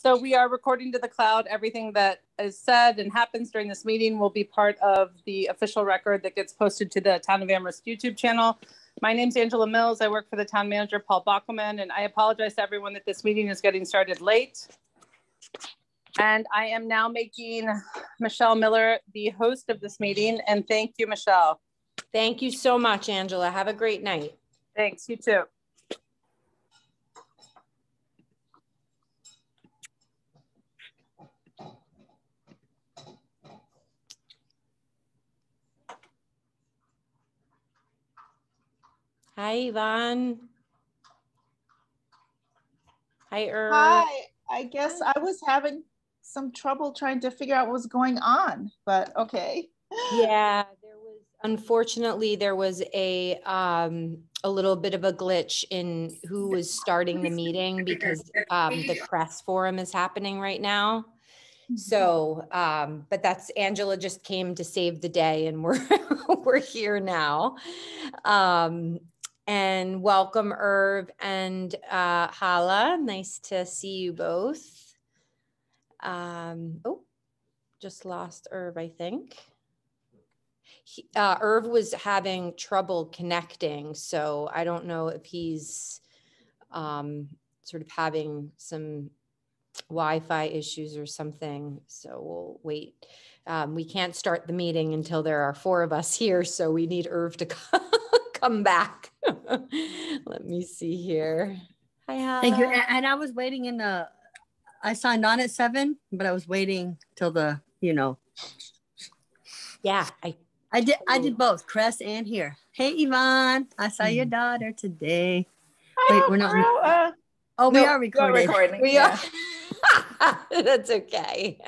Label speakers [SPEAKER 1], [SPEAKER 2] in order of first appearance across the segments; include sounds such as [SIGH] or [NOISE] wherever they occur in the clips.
[SPEAKER 1] So we are recording to the cloud. Everything that is said and happens during this meeting will be part of the official record that gets posted to the Town of Amherst YouTube channel. My name's Angela Mills. I work for the town manager, Paul Bockelman, and I apologize to everyone that this meeting is getting started late. And I am now making Michelle Miller the host of this meeting. And thank you, Michelle.
[SPEAKER 2] Thank you so much, Angela. Have a great night.
[SPEAKER 1] Thanks, you too.
[SPEAKER 2] Hi, Yvonne. Hi, Irv.
[SPEAKER 3] Hi, I guess I was having some trouble trying to figure out what was going on, but okay.
[SPEAKER 2] Yeah, there was unfortunately there was a um a little bit of a glitch in who was starting the meeting because um the press forum is happening right now. So um but that's Angela just came to save the day and we're [LAUGHS] we're here now. Um and welcome Irv and uh Hala. Nice to see you both. Um oh just lost Irv, I think. He, uh, Irv was having trouble connecting, so I don't know if he's um, sort of having some Wi-Fi issues or something. So we'll wait. Um, we can't start the meeting until there are four of us here, so we need Irv to [LAUGHS] come back. [LAUGHS] Let me see here. Hi, Hala.
[SPEAKER 4] Thank you. And I was waiting in the, I signed on at seven, but I was waiting till the, you know,
[SPEAKER 2] Yeah, I
[SPEAKER 4] I did, I did both, CRESS and here. Hey, Yvonne, I saw your daughter today. Wait, we're not-
[SPEAKER 3] Well, uh,
[SPEAKER 4] Oh, we
[SPEAKER 3] no,
[SPEAKER 4] are
[SPEAKER 3] you're
[SPEAKER 4] recording.
[SPEAKER 3] recording.
[SPEAKER 2] we
[SPEAKER 3] yeah.
[SPEAKER 2] are. [LAUGHS] That's okay.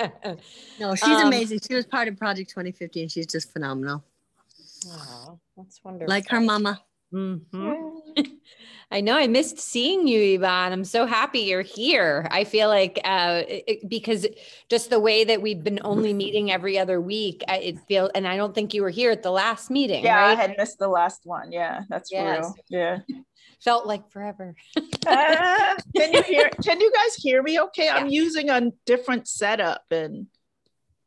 [SPEAKER 4] No, she's
[SPEAKER 2] Um,
[SPEAKER 4] amazing. She was part of Project 2050 and she's just phenomenal.
[SPEAKER 2] Oh, that's wonderful.
[SPEAKER 4] Like her mama.
[SPEAKER 2] Mhm. [LAUGHS] I know I missed seeing you, Yvonne. I'm so happy you're here. I feel like uh, it- it- because just the way that we've been only meeting every other week, I, it feel, and I don't think you were here at the last meeting,
[SPEAKER 3] Yeah, I had missed the last one. Yeah, that's
[SPEAKER 2] Yes.
[SPEAKER 3] real. Yeah. [LAUGHS]
[SPEAKER 2] Felt like forever.
[SPEAKER 3] Ah, [LAUGHS] can you hear? Can you guys hear me? Okay, I'm using a different setup and.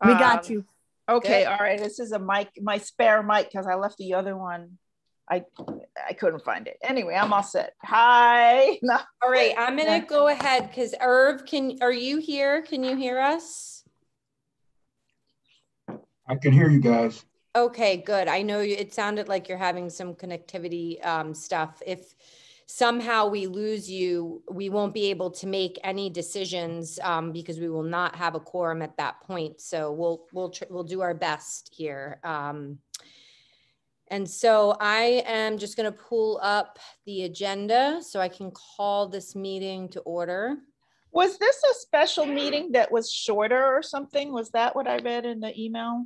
[SPEAKER 4] We got
[SPEAKER 3] um,
[SPEAKER 4] you.
[SPEAKER 3] Okay,
[SPEAKER 2] Good.
[SPEAKER 3] all right. This is a mic, my spare mic, because I left the other one. I I couldn't find it. Anyway, I'm all set. Hi. [LAUGHS] No.
[SPEAKER 2] All right, I'm gonna go ahead because Irv, can are you here? Can you hear us?
[SPEAKER 5] I can hear you guys.
[SPEAKER 2] Okay, good. I know it sounded like you're having some connectivity um, stuff. If somehow we lose you, we won't be able to make any decisions um, because we will not have a quorum at that point. So we'll we'll we'll do our best here. Um, and so I am just going to pull up the agenda so I can call this meeting to order.
[SPEAKER 3] Was this a special meeting that was shorter or something? Was that what I read in the email?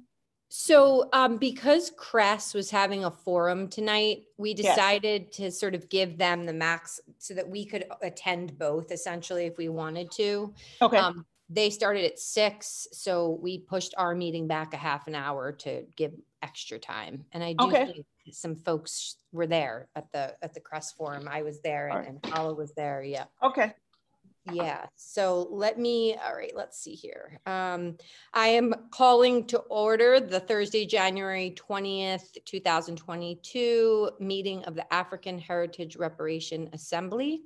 [SPEAKER 2] So, um, because Cress was having a forum tonight, we
[SPEAKER 3] Yes.
[SPEAKER 2] decided to sort of give them the max so that we could attend both essentially if we wanted to.
[SPEAKER 3] Okay.
[SPEAKER 2] Um, they started at six, so we pushed our meeting back a half an hour to give extra time. And I do
[SPEAKER 3] Okay.
[SPEAKER 2] think some folks were there at the, at the CRESS Forum. I was there and,
[SPEAKER 3] Alright.
[SPEAKER 2] and Paula was there, yeah.
[SPEAKER 3] Okay.
[SPEAKER 2] Yeah, so let me, all right, let's see here. Um, I am calling to order the Thursday, January twentieth, two thousand twenty-two meeting of the African Heritage Reparation Assembly.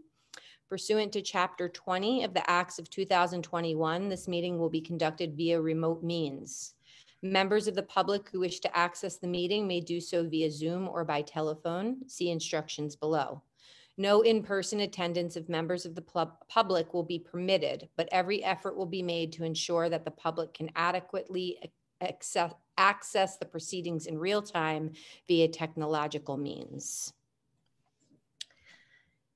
[SPEAKER 2] Pursuant to Chapter twenty of the Acts of two thousand twenty-one, this meeting will be conducted via remote means. Members of the public who wish to access the meeting may do so via Zoom or by telephone. See instructions below. No in-person attendance of members of the pub- public will be permitted, but every effort will be made to ensure that the public can adequately access, access the proceedings in real time via technological means.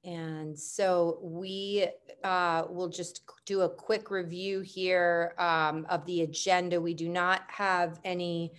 [SPEAKER 2] And so we uh, will just do a quick review here um, of the agenda. We do not have any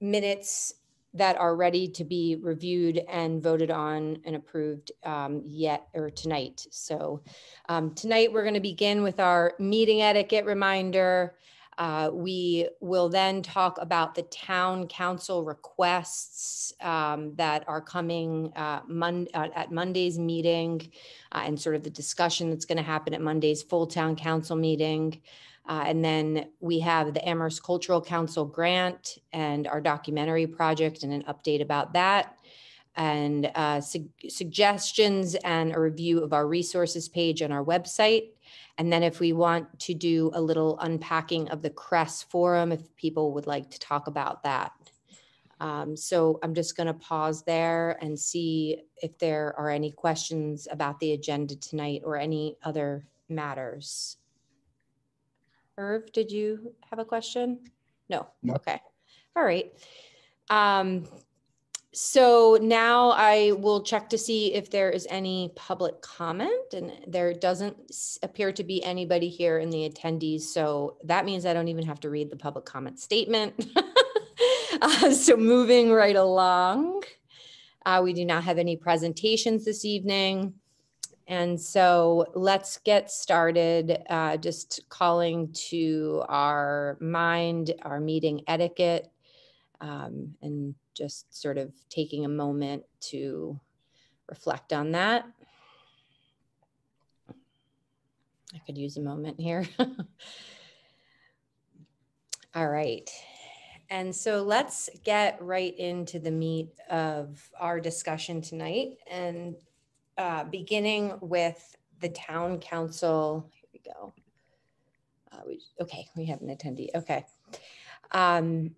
[SPEAKER 2] minutes that are ready to be reviewed and voted on and approved um, yet or tonight. So um, tonight we're going to begin with our meeting etiquette reminder. Uh, we will then talk about the town council requests um, that are coming uh, Mon- uh, at Monday's meeting uh, and sort of the discussion that's going to happen at Monday's full town council meeting. Uh, and then we have the Amherst Cultural Council grant and our documentary project and an update about that. And uh, sug- suggestions and a review of our resources page on our website. And then if we want to do a little unpacking of the CRESS forum, if people would like to talk about that. Um, so I'm just going to pause there and see if there are any questions about the agenda tonight or any other matters. Irv, did you have a question? No,
[SPEAKER 5] No.
[SPEAKER 2] okay. All right. Um, so now I will check to see if there is any public comment and there doesn't appear to be anybody here in the attendees. So that means I don't even have to read the public comment statement. [LAUGHS] Uh, So moving right along, uh, we do not have any presentations this evening. And so let's get started, uh, just calling to our mind, our meeting etiquette um, and just sort of taking a moment to reflect on that. I could use a moment here. [LAUGHS] All right. And so let's get right into the meat of our discussion tonight and uh, beginning with the town council. Here we go. Uh, we, okay, we have an attendee. Okay. Um,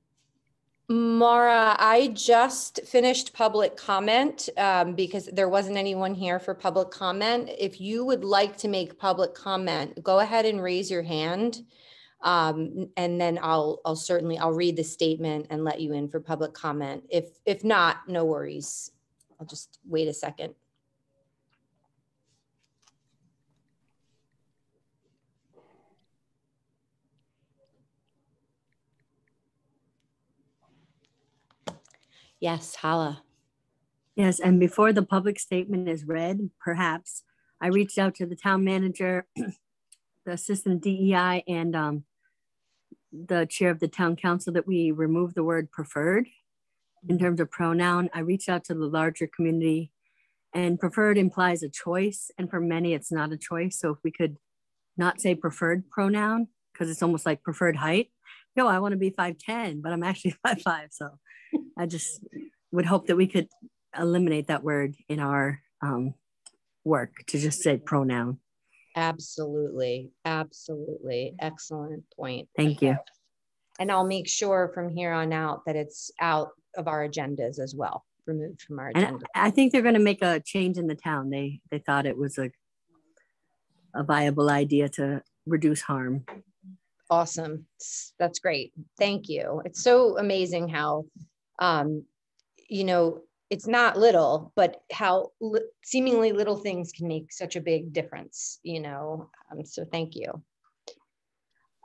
[SPEAKER 2] Mara, I just finished public comment um, because there wasn't anyone here for public comment. If you would like to make public comment, go ahead and raise your hand. Um, and then I'll, I'll certainly, I'll read the statement and let you in for public comment. If, if not, no worries. I'll just wait a second. Yes, Hala.
[SPEAKER 4] Yes, and before the public statement is read, perhaps I reached out to the town manager, [CLEARS THROAT] the assistant DEI, and um, the chair of the town council that we remove the word preferred in terms of pronoun. I reached out to the larger community, and preferred implies a choice, and for many, it's not a choice. So if we could not say preferred pronoun, because it's almost like preferred height. Yo, I want to be 5'10, but I'm actually [LAUGHS] 5'5. So I just would hope that we could eliminate that word in our um, work to just say pronoun.
[SPEAKER 2] Absolutely. Absolutely. Excellent point.
[SPEAKER 4] Thank you.
[SPEAKER 2] And I'll make sure from here on out that it's out of our agendas as well, removed from our
[SPEAKER 4] And
[SPEAKER 2] agenda.
[SPEAKER 4] I think they're going to make a change in the town. They they thought it was a a viable idea to reduce harm.
[SPEAKER 2] Awesome. That's great. Thank you. It's so amazing how, um, you know, it's not little, but how li- seemingly little things can make such a big difference, you know? Um, so thank you.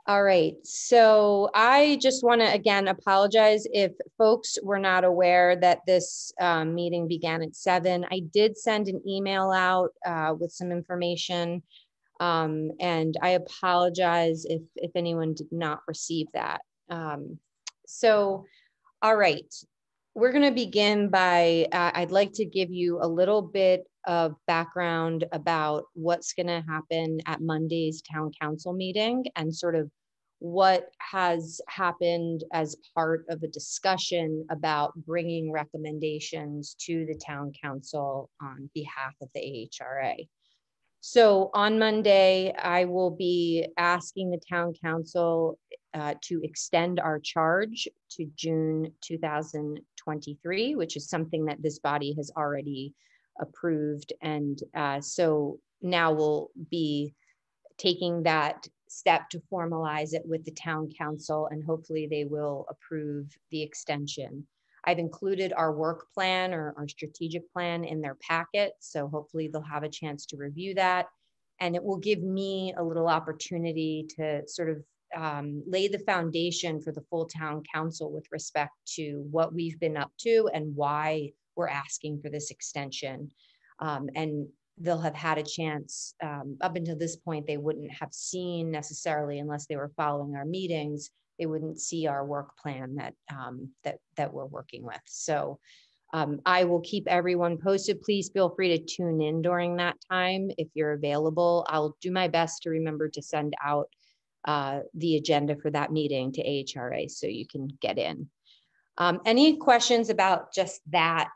[SPEAKER 2] All right, so I just want to again apologize if folks were not aware that this um, meeting began at seven. I did send an email out uh, with some information. Um, and I apologize if, if anyone did not receive that. Um, so, all right, we're going to begin by, uh, I'd like to give you a little bit of background about what's going to happen at Monday's town council meeting and sort of what has happened as part of a discussion about bringing recommendations to the town council on behalf of the AHRA. So on Monday, I will be asking the town council uh, to extend our charge to June 2023, which is something that this body has already approved. And uh, so now we'll be taking that step to formalize it with the town council and hopefully they will approve the extension. I've included our work plan or our strategic plan in their packet. So hopefully they'll have a chance to review that. And it will give me a little opportunity to sort of um, lay the foundation for the full town council with respect to what we've been up to and why we're asking for this extension. Um, and they'll have had a chance, um, up until this point, they wouldn't have seen necessarily unless they were following our meetings, they wouldn't see our work plan that, um, that, that we're working with. So um, I will keep everyone posted. Please feel free to tune in during that time if you're available. I'll do my best to remember to send out uh, the agenda for that meeting to AHRA so you can get in. Um, any questions about just that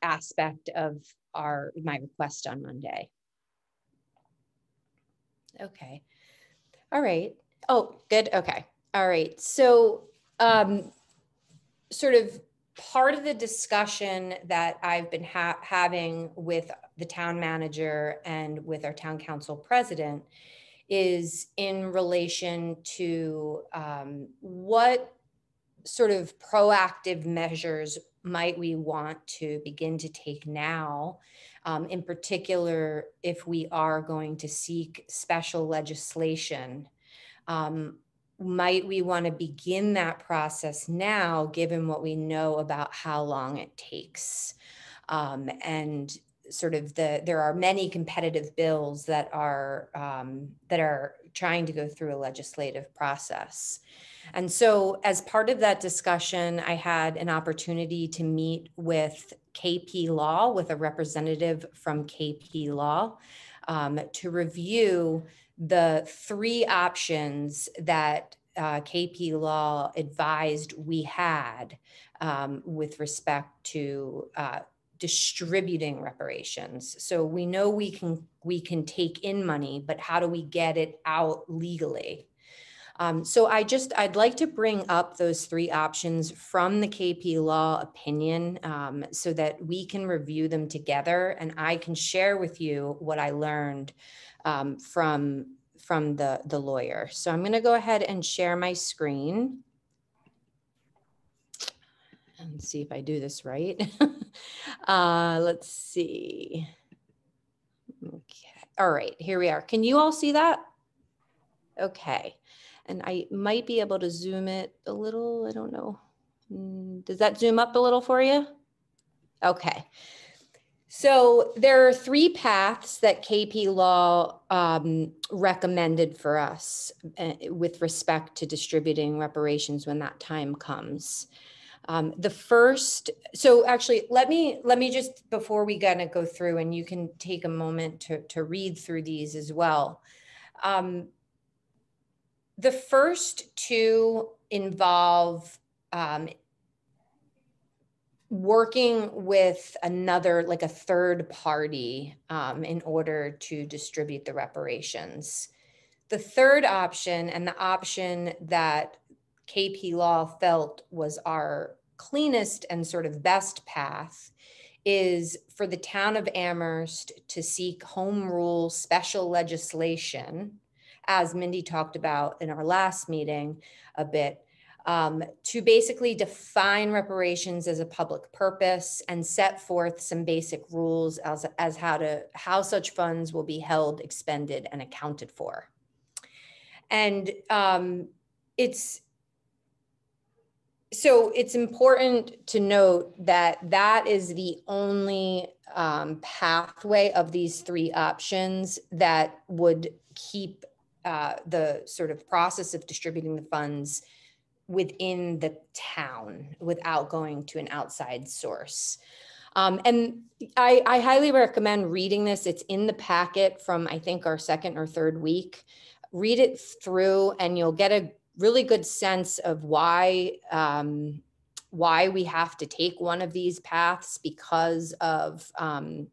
[SPEAKER 2] aspect of our my request on Monday? Okay. All right. Oh, good. Okay. All right. So um, sort of part of the discussion that I've been ha having with the town manager and with our town council president is in relation to um, what sort of proactive measures might we want to begin to take now, um, in particular, if we are going to seek special legislation um, might we want to begin that process now, given what we know about how long it takes? Um, and sort of the there are many competitive bills that are um, that are trying to go through a legislative process. And so, as part of that discussion, I had an opportunity to meet with KP Law, with a representative from KP Law, um, to review the three options that uh, KP Law advised we had um, with respect to uh, distributing reparations. So we know we can we can take in money, but how do we get it out legally? Um, so I just I'd like to bring up those three options from the KP Law opinion um, so that we can review them together, and I can share with you what I learned um, from from the, the lawyer. So I'm gonna go ahead and share my screen. And see if I do this right. [LAUGHS] uh, let's see. Okay, all right, here we are. Can you all see that? Okay, and I might be able to zoom it a little, I don't know. Mm, does that zoom up a little for you? Okay, so there are three paths that KP Law um, recommended for us uh, with respect to distributing reparations when that time comes. Um, the first, so actually, let me let me just before we gonna go through, and you can take a moment to to read through these as well. Um, the first two involve um, working with another, like a third party, um, in order to distribute the reparations. The third option, and the option that KP Law felt was our cleanest and sort of best path, is for the town of Amherst to seek home rule special legislation, as Mindy talked about in our last meeting a bit, um, to basically define reparations as a public purpose and set forth some basic rules as, as how to how such funds will be held, expended, and accounted for. And um, it's so it's important to note that that is the only um, pathway of these three options that would keep uh, the sort of process of distributing the funds within the town without going to an outside source. Um, and I, I, highly recommend reading this. It's in the packet from, I think, our second or third week. Read it through, and you'll get a really good sense of why um, why we have to take one of these paths because of um,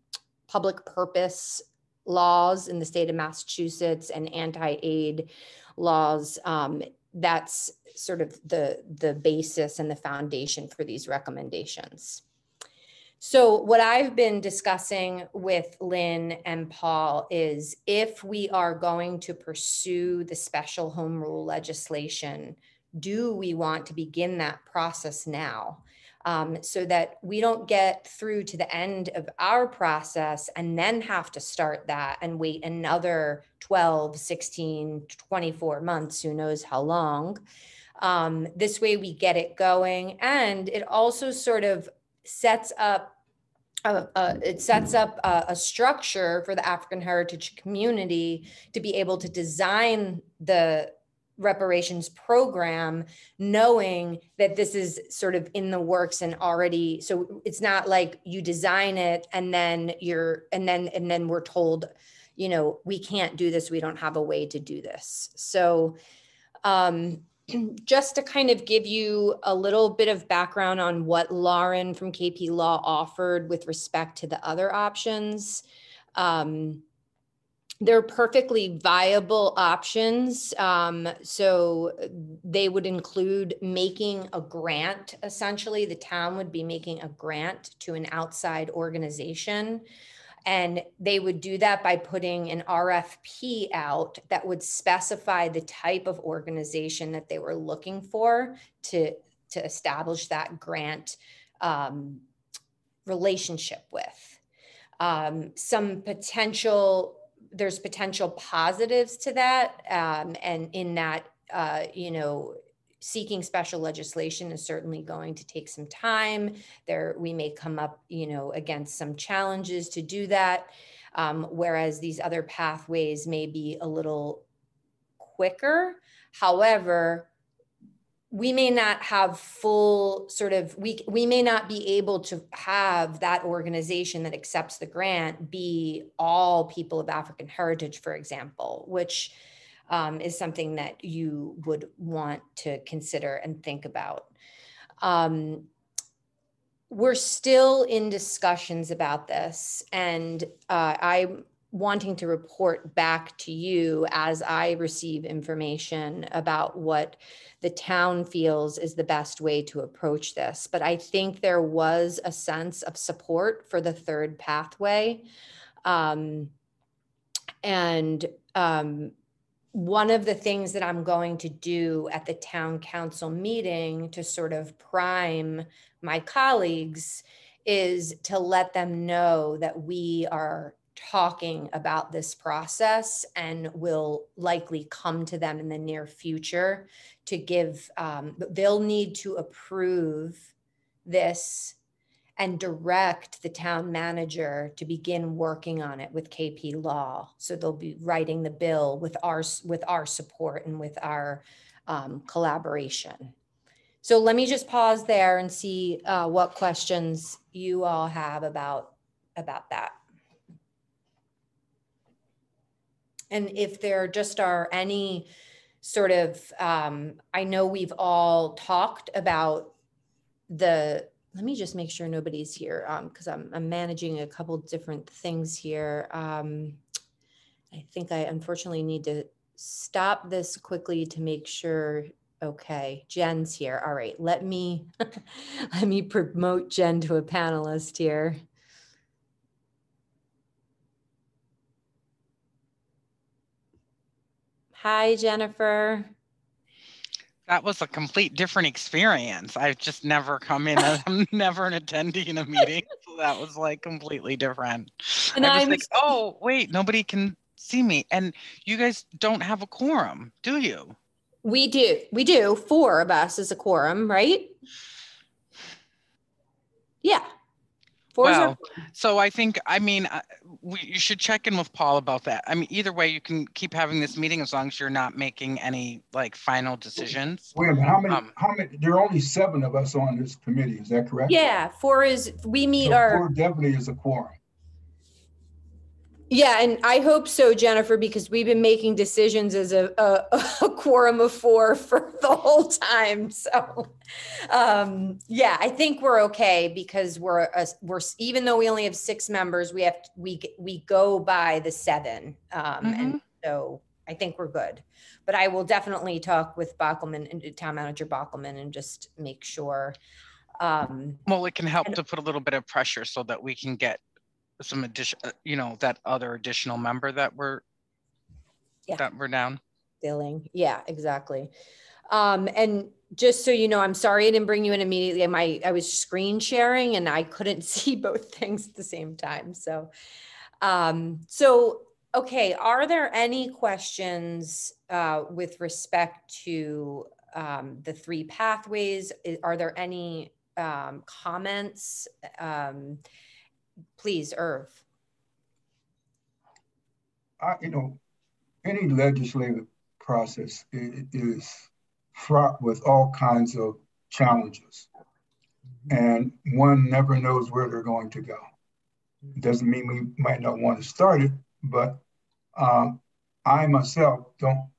[SPEAKER 2] public purpose laws in the state of Massachusetts and anti-aid laws um, that's sort of the, the basis and the foundation for these recommendations. So what I've been discussing with Lynn and Paul is if we are going to pursue the special home rule legislation, do we want to begin that process now? Um, so that we don't get through to the end of our process and then have to start that and wait another 12, 16, 24 months, who knows how long. Um, this way we get it going. And it also sort of sets up uh, uh, it sets up a, a structure for the African heritage community to be able to design the reparations program knowing that this is sort of in the works and already so it's not like you design it and then you're and then and then we're told you know we can't do this we don't have a way to do this so um [CLEARS THROAT] just to kind of give you a little bit of background on what Lauren from KP Law offered with respect to the other options. Um, they're perfectly viable options. Um, so they would include making a grant, essentially. The town would be making a grant to an outside organization. And they would do that by putting an RFP out that would specify the type of organization that they were looking for to, to establish that grant um, relationship with. Um, some potential there's potential positives to that. Um, and in that, uh, you know, seeking special legislation is certainly going to take some time. There, we may come up, you know, against some challenges to do that. Um, whereas these other pathways may be a little quicker. However, we may not have full sort of we we may not be able to have that organization that accepts the grant be all people of African heritage, for example, which um, is something that you would want to consider and think about. Um, we're still in discussions about this, and uh, I'm wanting to report back to you as I receive information about what the town feels is the best way to approach this. But I think there was a sense of support for the third pathway. Um, and um, one of the things that I'm going to do at the town council meeting to sort of prime my colleagues is to let them know that we are talking about this process and will likely come to them in the near future to give, um, they'll need to approve this and direct the town manager to begin working on it with KP Law. So they'll be writing the bill with our, with our support and with our um, collaboration. So let me just pause there and see uh, what questions you all have about, about that. And if there just are any sort of, um, I know we've all talked about the, let me just make sure nobody's here because um, I'm, I'm managing a couple different things here. Um, I think I unfortunately need to stop this quickly to make sure Okay, Jen's here. All right, let me [LAUGHS] let me promote Jen to a panelist here. Hi, Jennifer.
[SPEAKER 5] That was a complete different experience. I've just never come in. [LAUGHS] I'm never an attendee in a meeting. [LAUGHS] So that was like completely different. And I was I'm like, oh, wait, nobody can see me. And you guys don't have a quorum, do you?
[SPEAKER 2] We do. We do. Four of us is a quorum, right? Yeah.
[SPEAKER 5] Four well, so I think, I mean, uh, we, you should check in with Paul about that. I mean, either way, you can keep having this meeting as long as you're not making any like final decisions.
[SPEAKER 6] Wait a minute, how many, um, how many, there are only seven of us on this committee, is that correct?
[SPEAKER 2] Yeah, four is, we meet
[SPEAKER 6] So
[SPEAKER 2] our.
[SPEAKER 6] Four definitely is a quorum.
[SPEAKER 2] Yeah, and I hope so, Jennifer, because we've been making decisions as a, a, [LAUGHS] a quorum of four for the whole time. So, um, yeah, I think we're okay because we're a, we're even though we only have six members, we have we we go by the seven, um, mm-hmm. and so I think we're good. But I will definitely talk with Bockelman and town manager Bockelman and just make sure. Um,
[SPEAKER 5] well, it can help and, to put a little bit of pressure so that we can get some addition, uh, you know, that other additional member that we're
[SPEAKER 2] yeah.
[SPEAKER 5] that we're down.
[SPEAKER 2] Filling. Yeah, exactly. Um, and just so you know, I'm sorry I didn't bring you in immediately. My I was screen sharing and I couldn't [LAUGHS] see both things at the same time. So, um, so okay, are there any questions uh, with respect to um, the three pathways? Are there any um, comments? Um, please, Irv.
[SPEAKER 6] I, you know, any legislative process is fraught with all kinds of challenges. And one never knows where they're going to go. It doesn't mean we might not want to start it, but um, I myself don't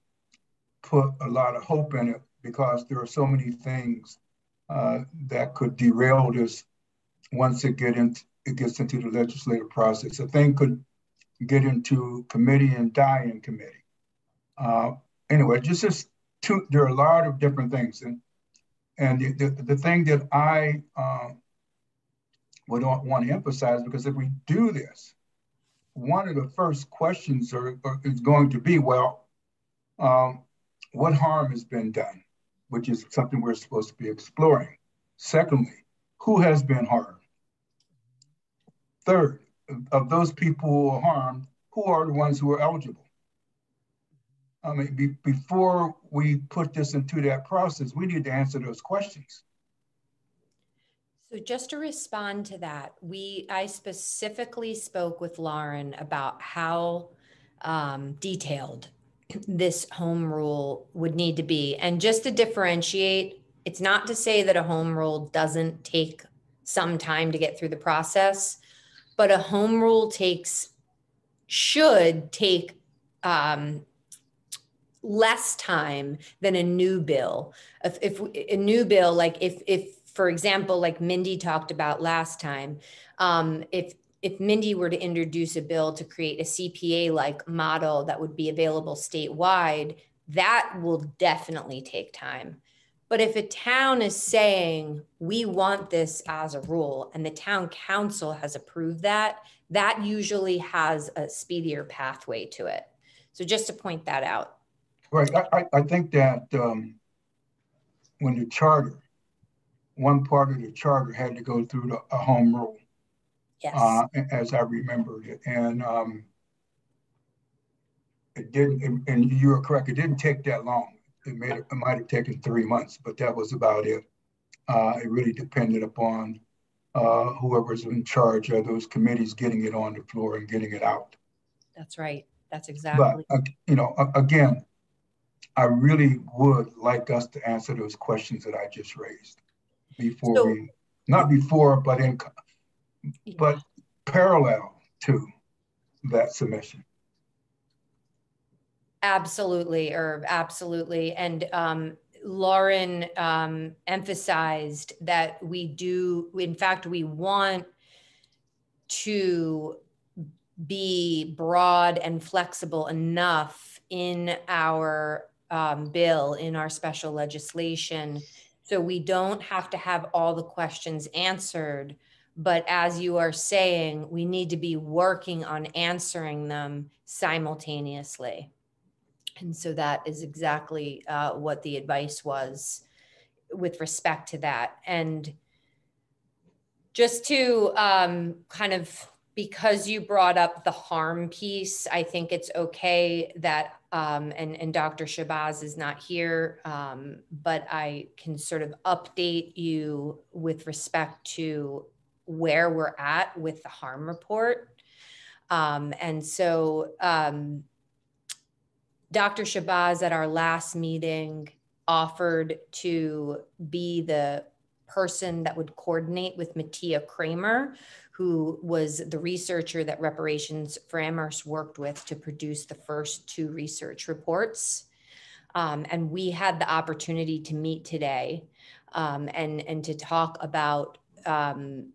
[SPEAKER 6] put a lot of hope in it because there are so many things uh, that could derail this once it get into it gets into the legislative process. A thing could get into committee and die in committee. Uh, anyway, just as two, there are a lot of different things, and and the the, the thing that I um, would want to emphasize because if we do this, one of the first questions are, are is going to be, well, um, what harm has been done, which is something we're supposed to be exploring. Secondly, who has been harmed? Third, of those people who are harmed, who are the ones who are eligible? I mean, be, before we put this into that process, we need to answer those questions.
[SPEAKER 2] So just to respond to that, we I specifically spoke with Lauren about how um, detailed this home rule would need to be, and just to differentiate, it's not to say that a home rule doesn't take some time to get through the process, but a home rule takes should take um, less time than a new bill. If, if a new bill, like if if for example, like Mindy talked about last time, um, if if Mindy were to introduce a bill to create a CPA like model that would be available statewide, that will definitely take time. But if a town is saying, we want this as a rule, and the town council has approved that, that usually has a speedier pathway to it. So just to point that out.
[SPEAKER 6] Right. I, I think that um, when the charter, one part of the charter had to go through the, a home rule.
[SPEAKER 2] Yes.
[SPEAKER 6] Uh, as I remembered it. And um, it didn't, and you were correct, it didn't take that long. It, made, it might have taken three months, but that was about it. Uh, it really depended upon uh, whoever's in charge of those committees getting it on the floor and getting it out.
[SPEAKER 2] That's right. That's exactly.
[SPEAKER 6] But, uh, you know, again, I really would like us to answer those questions that I just raised before so, we, not before, but in, yeah. but parallel to that submission.
[SPEAKER 2] Absolutely, or absolutely. And um, Lauren um, emphasized that we do, in fact, we want to be broad and flexible enough in our um, bill, in our special legislation, so we don't have to have all the questions answered. But as you are saying, we need to be working on answering them simultaneously. And so that is exactly uh, what the advice was with respect to that. And just to um, kind of, because you brought up the harm piece, I think it's okay that, um, and, and Dr. Shabazz is not here, um, but I can sort of update you with respect to where we're at with the harm report. Um, and so um, Dr. Shabazz at our last meeting offered to be the person that would coordinate with Mattea Kramer, who was the researcher that Reparations for Amherst worked with to produce the first two research reports. Um, and we had the opportunity to meet today um, and, and to talk about um,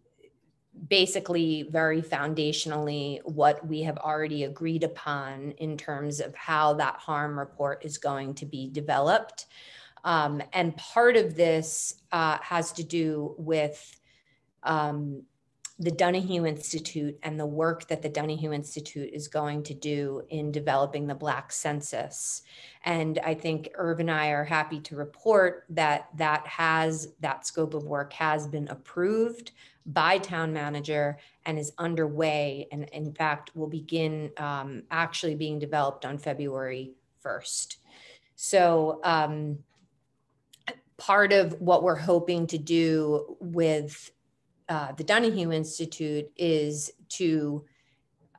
[SPEAKER 2] basically very foundationally what we have already agreed upon in terms of how that harm report is going to be developed. Um, and part of this uh, has to do with um, the Donahue Institute and the work that the Donahue Institute is going to do in developing the Black census. And I think Irv and I are happy to report that that has, that scope of work has been approved by town manager and is underway and in fact will begin um, actually being developed on February 1st. So um, part of what we're hoping to do with uh, the Donahue Institute is to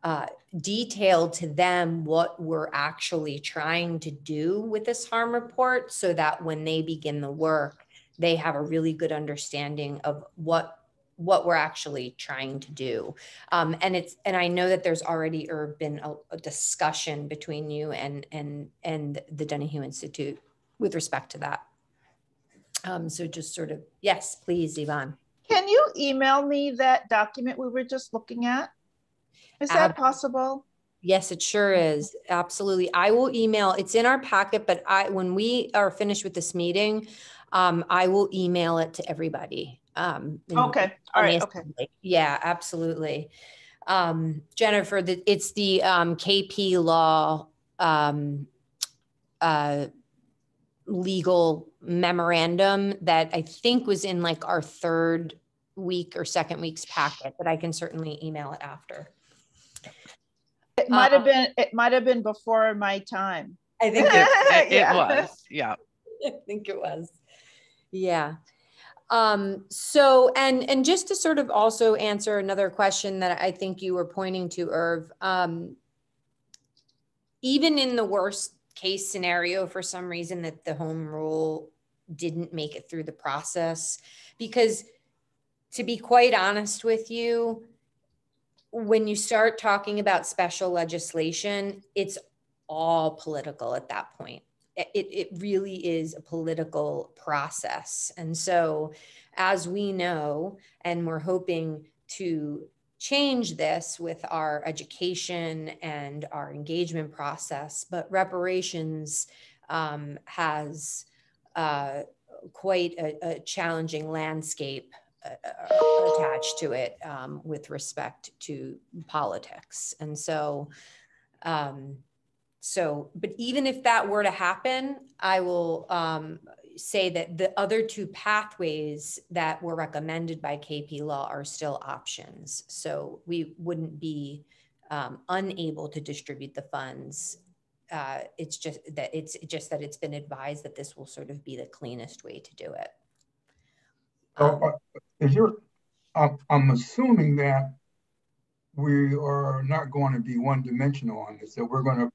[SPEAKER 2] uh, detail to them what we're actually trying to do with this harm report so that when they begin the work, they have a really good understanding of what what we're actually trying to do. Um, and it's and I know that there's already or been a, a, discussion between you and and and the Donahue Institute with respect to that. Um, so just sort of yes, please, Yvonne.
[SPEAKER 3] Can you email me that document we were just looking at? Is that possible?
[SPEAKER 2] Yes, it sure is. Absolutely. I will email. It's in our packet, but I when we are finished with this meeting, um, I will email it to everybody. Um,
[SPEAKER 3] okay. All right. Okay.
[SPEAKER 2] Yeah, absolutely. Um, Jennifer, the, it's the um, KP law um, uh, legal memorandum that I think was in like our third week or second week's packet, but I can certainly email it after.
[SPEAKER 3] It might have uh, been. It might have been before my time.
[SPEAKER 5] I think it, [LAUGHS] it, it was. Yeah. [LAUGHS]
[SPEAKER 2] I think it was. Yeah. Um, so, and and just to sort of also answer another question that I think you were pointing to, Irv, um, even in the worst case scenario, for some reason that the home rule didn't make it through the process, because to be quite honest with you, when you start talking about special legislation, it's all political at that point it, it really is a political process. And so, as we know, and we're hoping to change this with our education and our engagement process, but reparations um, has uh, quite a, a, challenging landscape uh, uh attached to it um, with respect to politics. And so, um, so, but even if that were to happen, I will um, say that the other two pathways that were recommended by KP Law are still options. So we wouldn't be um, unable to distribute the funds. Uh, it's just that it's just that it's been advised that this will sort of be the cleanest way to do it.
[SPEAKER 6] Um, uh, I'm assuming that we are not going to be one dimensional on this, that we're going to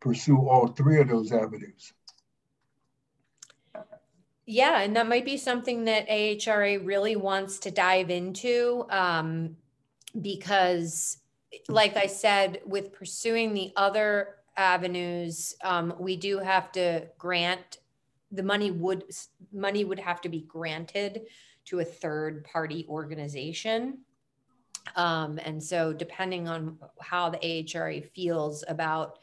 [SPEAKER 6] pursue all three of those avenues.
[SPEAKER 2] Yeah, and that might be something that AHRA really wants to dive into um, because, like I said, with pursuing the other avenues, um, we do have to grant the money would money would have to be granted to a third party organization. Um, and so, depending on how the AHRA feels about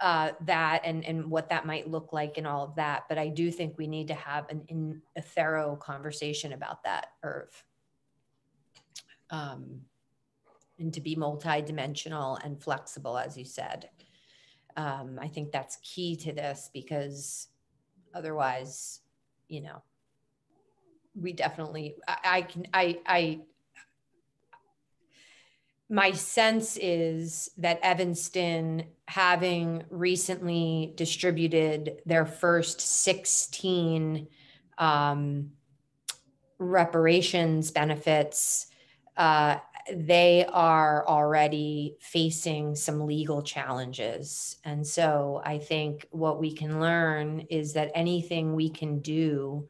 [SPEAKER 2] uh, that and, and what that might look like and all of that. But I do think we need to have an, in, a thorough conversation about that, Irv. Um, and to be multidimensional and flexible, as you said. Um, I think that's key to this because otherwise, you know, we definitely, I, I can, I, I, my sense is that Evanston, having recently distributed their first 16 um, reparations benefits, uh, they are already facing some legal challenges. And so I think what we can learn is that anything we can do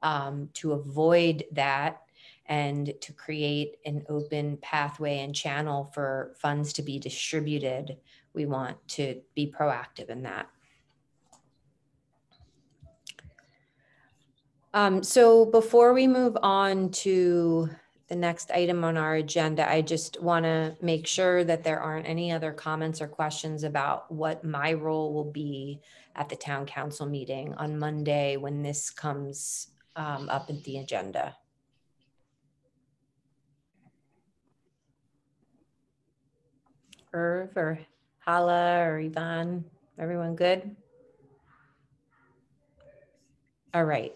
[SPEAKER 2] um, to avoid that and to create an open pathway and channel for funds to be distributed, we want to be proactive in that. Um, so before we move on to the next item on our agenda, I just want to make sure that there aren't any other comments or questions about what my role will be at the town council meeting on Monday when this comes um, up at the agenda. Irv or Hala or Yvonne? Everyone good? All right.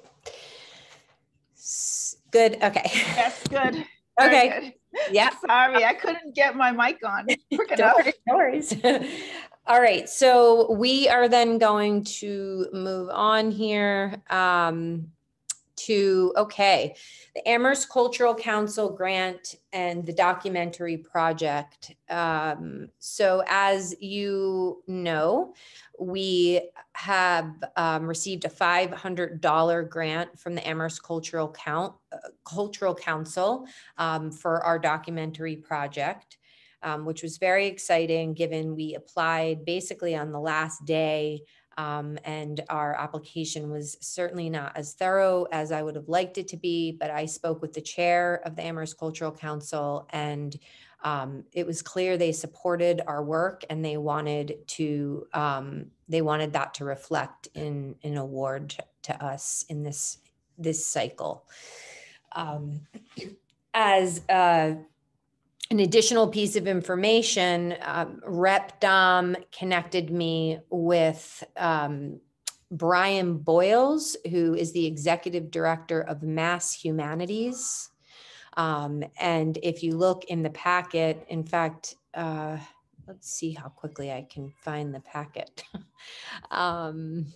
[SPEAKER 2] Good. Okay.
[SPEAKER 3] Yes, good. [LAUGHS]
[SPEAKER 2] okay.
[SPEAKER 3] Yeah. Sorry, I couldn't get my mic on. [LAUGHS]
[SPEAKER 2] no, worries, no worries. [LAUGHS] All right. So we are then going to move on here um, to, okay, the Amherst Cultural Council grant and the documentary project. Um, so as you know, we have um, received a $500 grant from the Amherst Cultural Count, uh, Cultural Council um, for our documentary project. Um, which was very exciting given we applied basically on the last day um, and our application was certainly not as thorough as I would have liked it to be, but I spoke with the chair of the Amherst Cultural Council and um, it was clear they supported our work and they wanted to um, they wanted that to reflect in an award to us in this this cycle. Um, as uh, an additional piece of information, um, Rep Domb connected me with um, Brian Boyles, who is the executive director of Mass Humanities. Um, and if you look in the packet, in fact, uh, let's see how quickly I can find the packet. [LAUGHS] Um,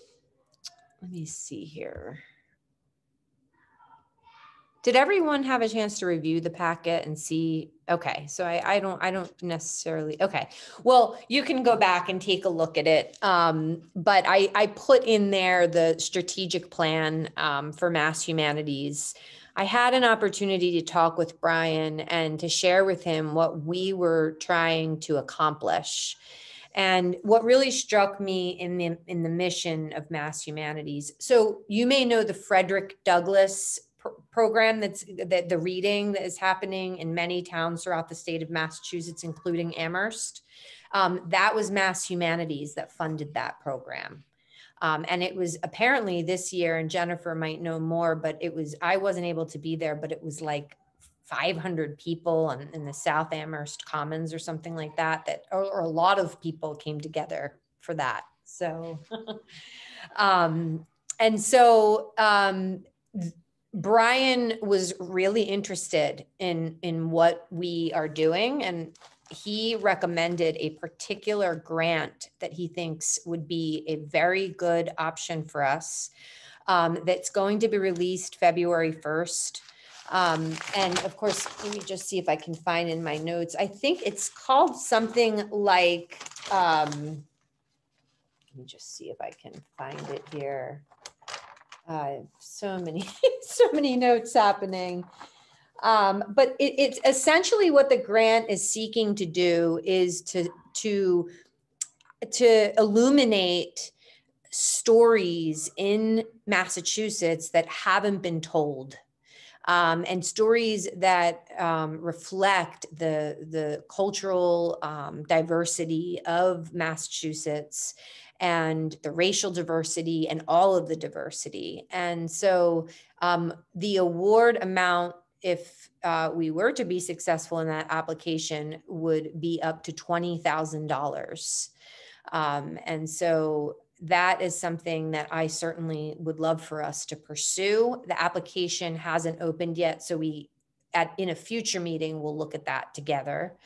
[SPEAKER 2] let me see here. Did everyone have a chance to review the packet and see? Okay, so I, I don't I don't necessarily. Okay, well you can go back and take a look at it. Um, but I I put in there the strategic plan um, for mass humanities. I had an opportunity to talk with Brian and to share with him what we were trying to accomplish. And what really struck me in the in the mission of mass humanities. So you may know the Frederick Douglass program that's that the reading that is happening in many towns throughout the state of Massachusetts, including Amherst. Um, that was Mass Humanities that funded that program. Um, and it was apparently this year, and Jennifer might know more, but it was, I wasn't able to be there, but it was like 500 people in, in the South Amherst Commons or something like that, that, or, or a lot of people came together for that. So, [LAUGHS] um, and so, um, Brian was really interested in in what we are doing and he recommended a particular grant that he thinks would be a very good option for us um, that's going to be released February 1st. Um, and of course, let me just see if I can find in my notes. I think it's called something like, um, let me just see if I can find it here. Uh, so many, [LAUGHS] so many notes happening. Um, but it, it's essentially what the grant is seeking to do is to to to illuminate stories in Massachusetts that haven't been told. Um, and stories that um, reflect the the cultural um, diversity of Massachusetts and the racial diversity and all of the diversity. And so um, the award amount, if uh, we were to be successful in that application, would be up to $20,000. Um, and so that is something that I certainly would love for us to pursue. The application hasn't opened yet, so we at in a future meeting we'll look at that together.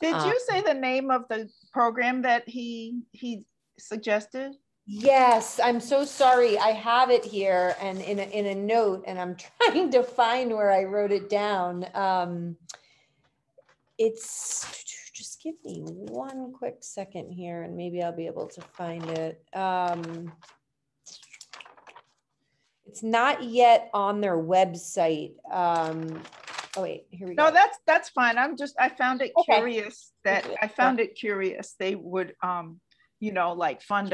[SPEAKER 3] Did you um, say the name of the program that he he suggested?
[SPEAKER 2] Yes, I'm so sorry. I have it here and in a, in a note, and I'm [LAUGHS] trying to find where I wrote it down. Um, it's just give me one quick second here, and maybe I'll be able to find it. Um, it's not yet on their website. Um, oh wait, here we
[SPEAKER 3] no,
[SPEAKER 2] go.
[SPEAKER 3] No, that's that's fine. I'm just I found it okay. curious that I found it curious they would um you know, like fund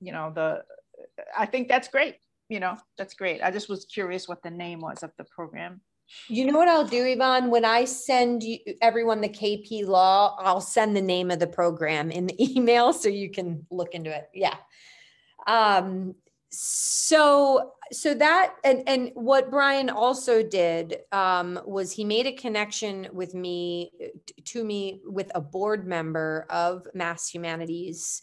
[SPEAKER 3] you know, the, I think that's great. You know, that's great. I just was curious what the name was of the program.
[SPEAKER 2] You know what I'll do, Yvonne? When I send you, everyone the KP Law, I'll send the name of the program in the [LAUGHS] email so you can look into it. Yeah. Um, so so that and and what brian also did um, was he made a connection with me to me with a board member of mass humanities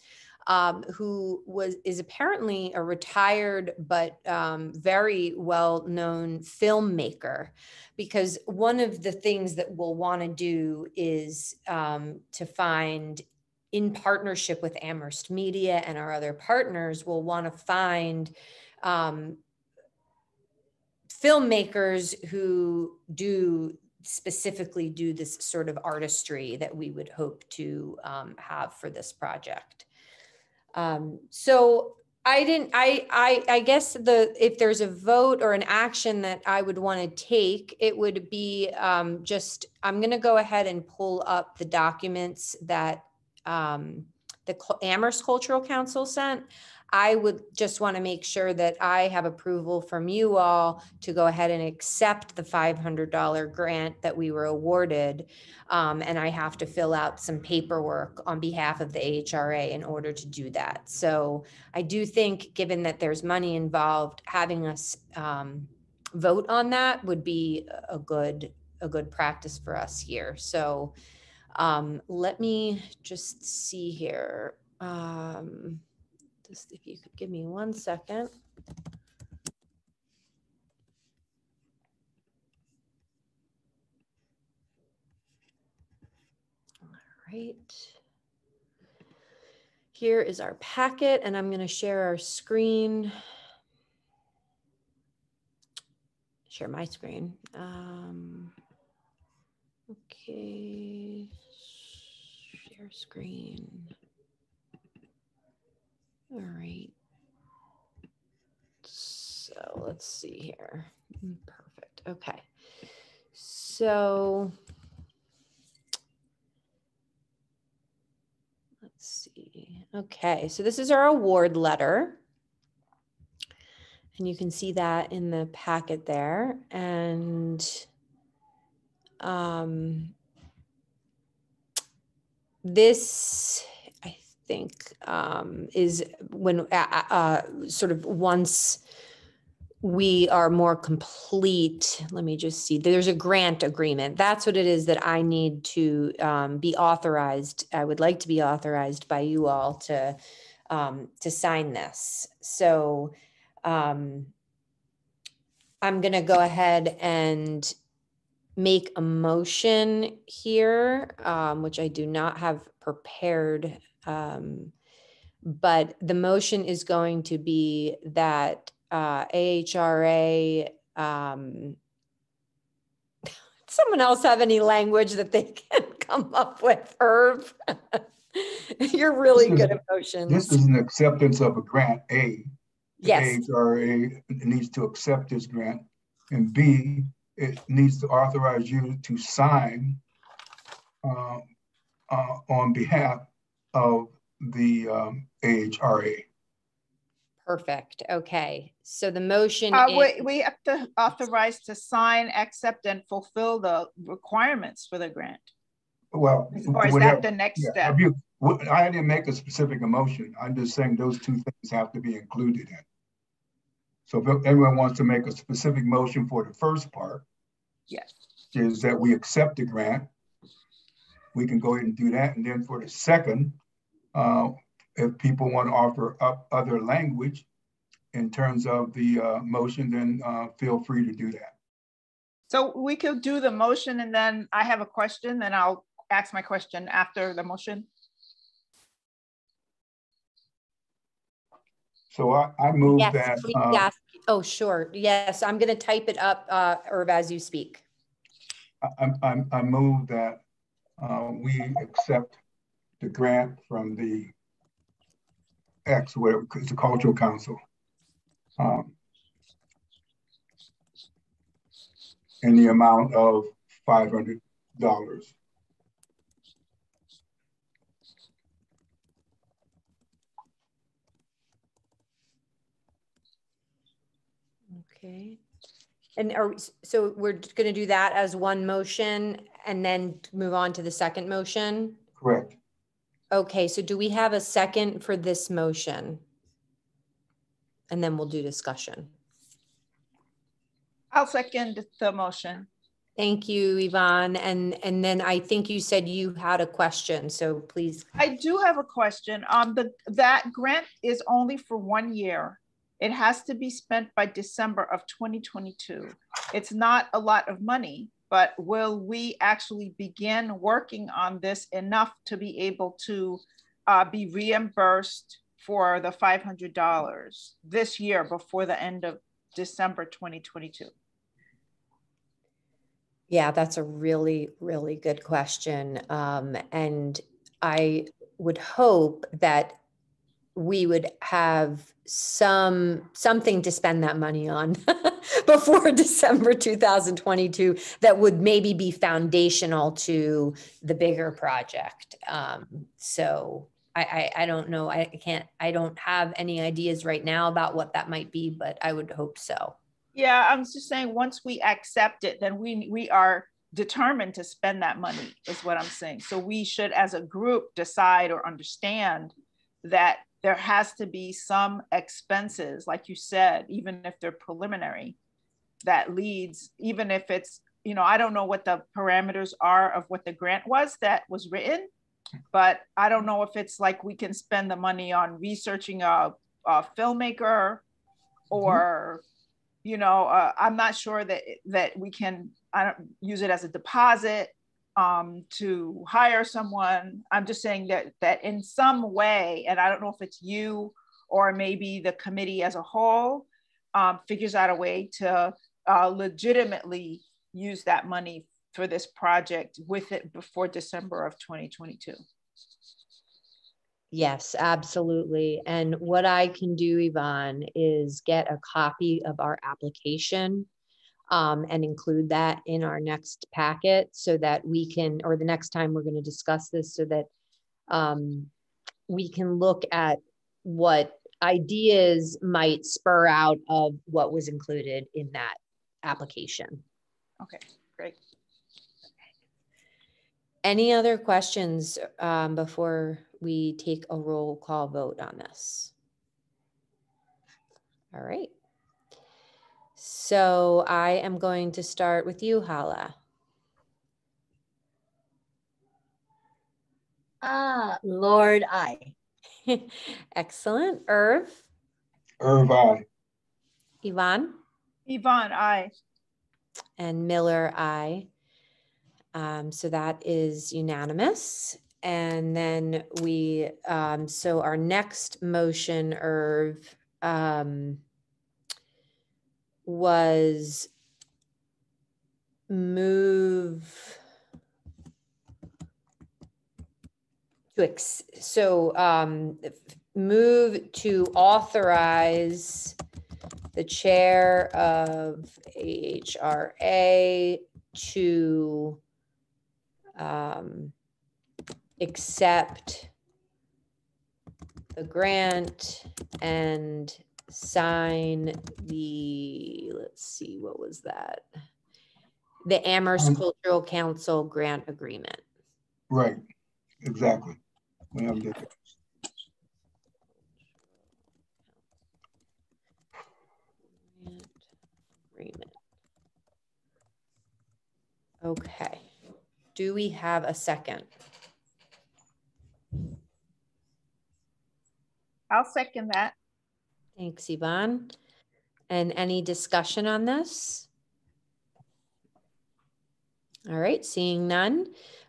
[SPEAKER 2] um, who was is apparently a retired but um, very well known filmmaker. Because one of the things that we'll want to do is um, to find in partnership with Amherst Media and our other partners, we'll want to find um, filmmakers who do specifically do this sort of artistry that we would hope to um, have for this project. Um, so I didn't, I, I, I guess the, if there's a vote or an action that I would want to take, it would be um, just, I'm going to go ahead and pull up the documents that um, the Amherst Cultural Council sent. I would just want to make sure that I have approval from you all to go ahead and accept the $500 grant that we were awarded. Um, and I have to fill out some paperwork on behalf of the AHRA in order to do that. So I do think, given that there's money involved, having us um, vote on that would be a good a good practice for us here. So um, let me just see here. Um, just if you could give me one second. All right. Here is our packet and I'm going to share our screen. Share my screen. Um, okay. Share screen. All right. So let's see here. Mm, perfect. Okay. So let's see. Okay. So this is our award letter. And you can see that in the packet there. And um, this I think um, is when uh, uh, sort of once we are more complete let me just see there's a grant agreement. That's what it is that i need to um, be authorized i would like to be authorized by you all to um, to sign this. So um, i'm going to go ahead and make a motion here um, which i do not have prepared um, but the motion is going to be that uh, AHRA, um, [LAUGHS] someone else have any language that they [LAUGHS] can come up with, Herb? [LAUGHS] You're really
[SPEAKER 6] This is-
[SPEAKER 2] good at motions.
[SPEAKER 6] This is an acceptance of a grant, A. The
[SPEAKER 2] Yes,
[SPEAKER 6] AHRA needs to accept this grant. And B, it needs to authorize you to sign uh, uh, on behalf of the um, AHRA.
[SPEAKER 2] perfect. Okay. So the motion
[SPEAKER 3] Uh,
[SPEAKER 2] is,
[SPEAKER 3] we, we have to authorize to sign, accept and fulfill the requirements for the grant.
[SPEAKER 6] Well,
[SPEAKER 3] Or is
[SPEAKER 6] whatever-
[SPEAKER 3] that the next
[SPEAKER 6] yeah,
[SPEAKER 3] step?
[SPEAKER 6] you- I didn't make a specific emotion. I'm just saying those two things have to be included in. So if anyone wants to make a specific motion for the first part,
[SPEAKER 3] Yes.
[SPEAKER 6] is that we accept the grant. We can go ahead and do that. And then for the second, uh, if people want to offer up other language in terms of the uh, motion, then uh, feel free to do that.
[SPEAKER 3] So we could do the motion and then I have a question, then I'll ask my question after the motion.
[SPEAKER 6] So I, I move
[SPEAKER 2] yes,
[SPEAKER 6] that. Uh.
[SPEAKER 2] Oh, sure. Yes, I'm going to type it up, uh, Irv, as you speak.
[SPEAKER 6] I, I, I move that uh, we accept the grant from the X, whatever it's the Cultural Council. Um, in the amount of $500.
[SPEAKER 2] Okay. And are, we- so we're going to do that as one motion and then move on to the second motion?
[SPEAKER 6] Correct.
[SPEAKER 2] Okay, so do we have a second for this motion? And then we'll do discussion.
[SPEAKER 3] I'll second the motion.
[SPEAKER 2] Thank you, Yvonne. And, and then I think you said you had a question, so please.
[SPEAKER 3] I do have a question. Um, the, that grant is only for one year. It has to be spent by December of 2022. It's not a lot of money, but will we actually begin working on this enough to be able to uh, be reimbursed for the $500 this year before the end of December 2022?
[SPEAKER 2] Yeah, that's a really, really good question. Um, and I would hope that we would have some something to spend that money on [LAUGHS] before [LAUGHS] December 2022 that would maybe be foundational to the bigger project. Um, so I, I, I don't know. I can't. I don't have any ideas right now about what that might be, but I would hope so.
[SPEAKER 3] Yeah, I'm just saying. Once we accept it, then we we are determined to spend that money. Is what I'm saying. So we should, as a group, decide or understand that there has to be some expenses, like you said, even if they're preliminary, that leads, even if it's, you know, I don't know what the parameters are of what the grant was that was written, but I don't know if it's like we can spend the money on researching a, a filmmaker or, mm-hmm. you know, uh, I'm not sure that that we can I don't use it as a deposit um, to hire someone. I'm just saying that that in some way, and I don't know if it's you or maybe the committee as a whole um, figures out a way to uh, legitimately use that money for this project with it before December of 2022.
[SPEAKER 2] Yes, absolutely. And what I can do, Yvonne, is get a copy of our application um, and include that in our next packet so that we can, or the next time we're going to discuss this, so that um, we can look at what ideas might spur out of what was included in that application.
[SPEAKER 3] Okay, great.
[SPEAKER 2] Any other questions um, before we take a roll call vote on this? All right. So I am going to start with you, Hala.
[SPEAKER 7] Ah, Lord, I. [LAUGHS]
[SPEAKER 2] Excellent. Irv?
[SPEAKER 6] Irv, I.
[SPEAKER 2] Yvonne?
[SPEAKER 3] Yvonne, I.
[SPEAKER 2] And Miller, I. Um, so that is unanimous. And then we, um, so our next motion, Irv, um, was move to ex- so um, move to authorize the chair of AHRA to um, accept the grant and sign the, let's see, what was that? The Amherst
[SPEAKER 6] Um,
[SPEAKER 2] Cultural Council grant agreement.
[SPEAKER 6] Right, exactly. We have the-
[SPEAKER 2] Grant Agreement. Okay. Do we have a second?
[SPEAKER 3] I'll second that.
[SPEAKER 2] Thanks, Yvonne. And any discussion on this? All right, seeing none,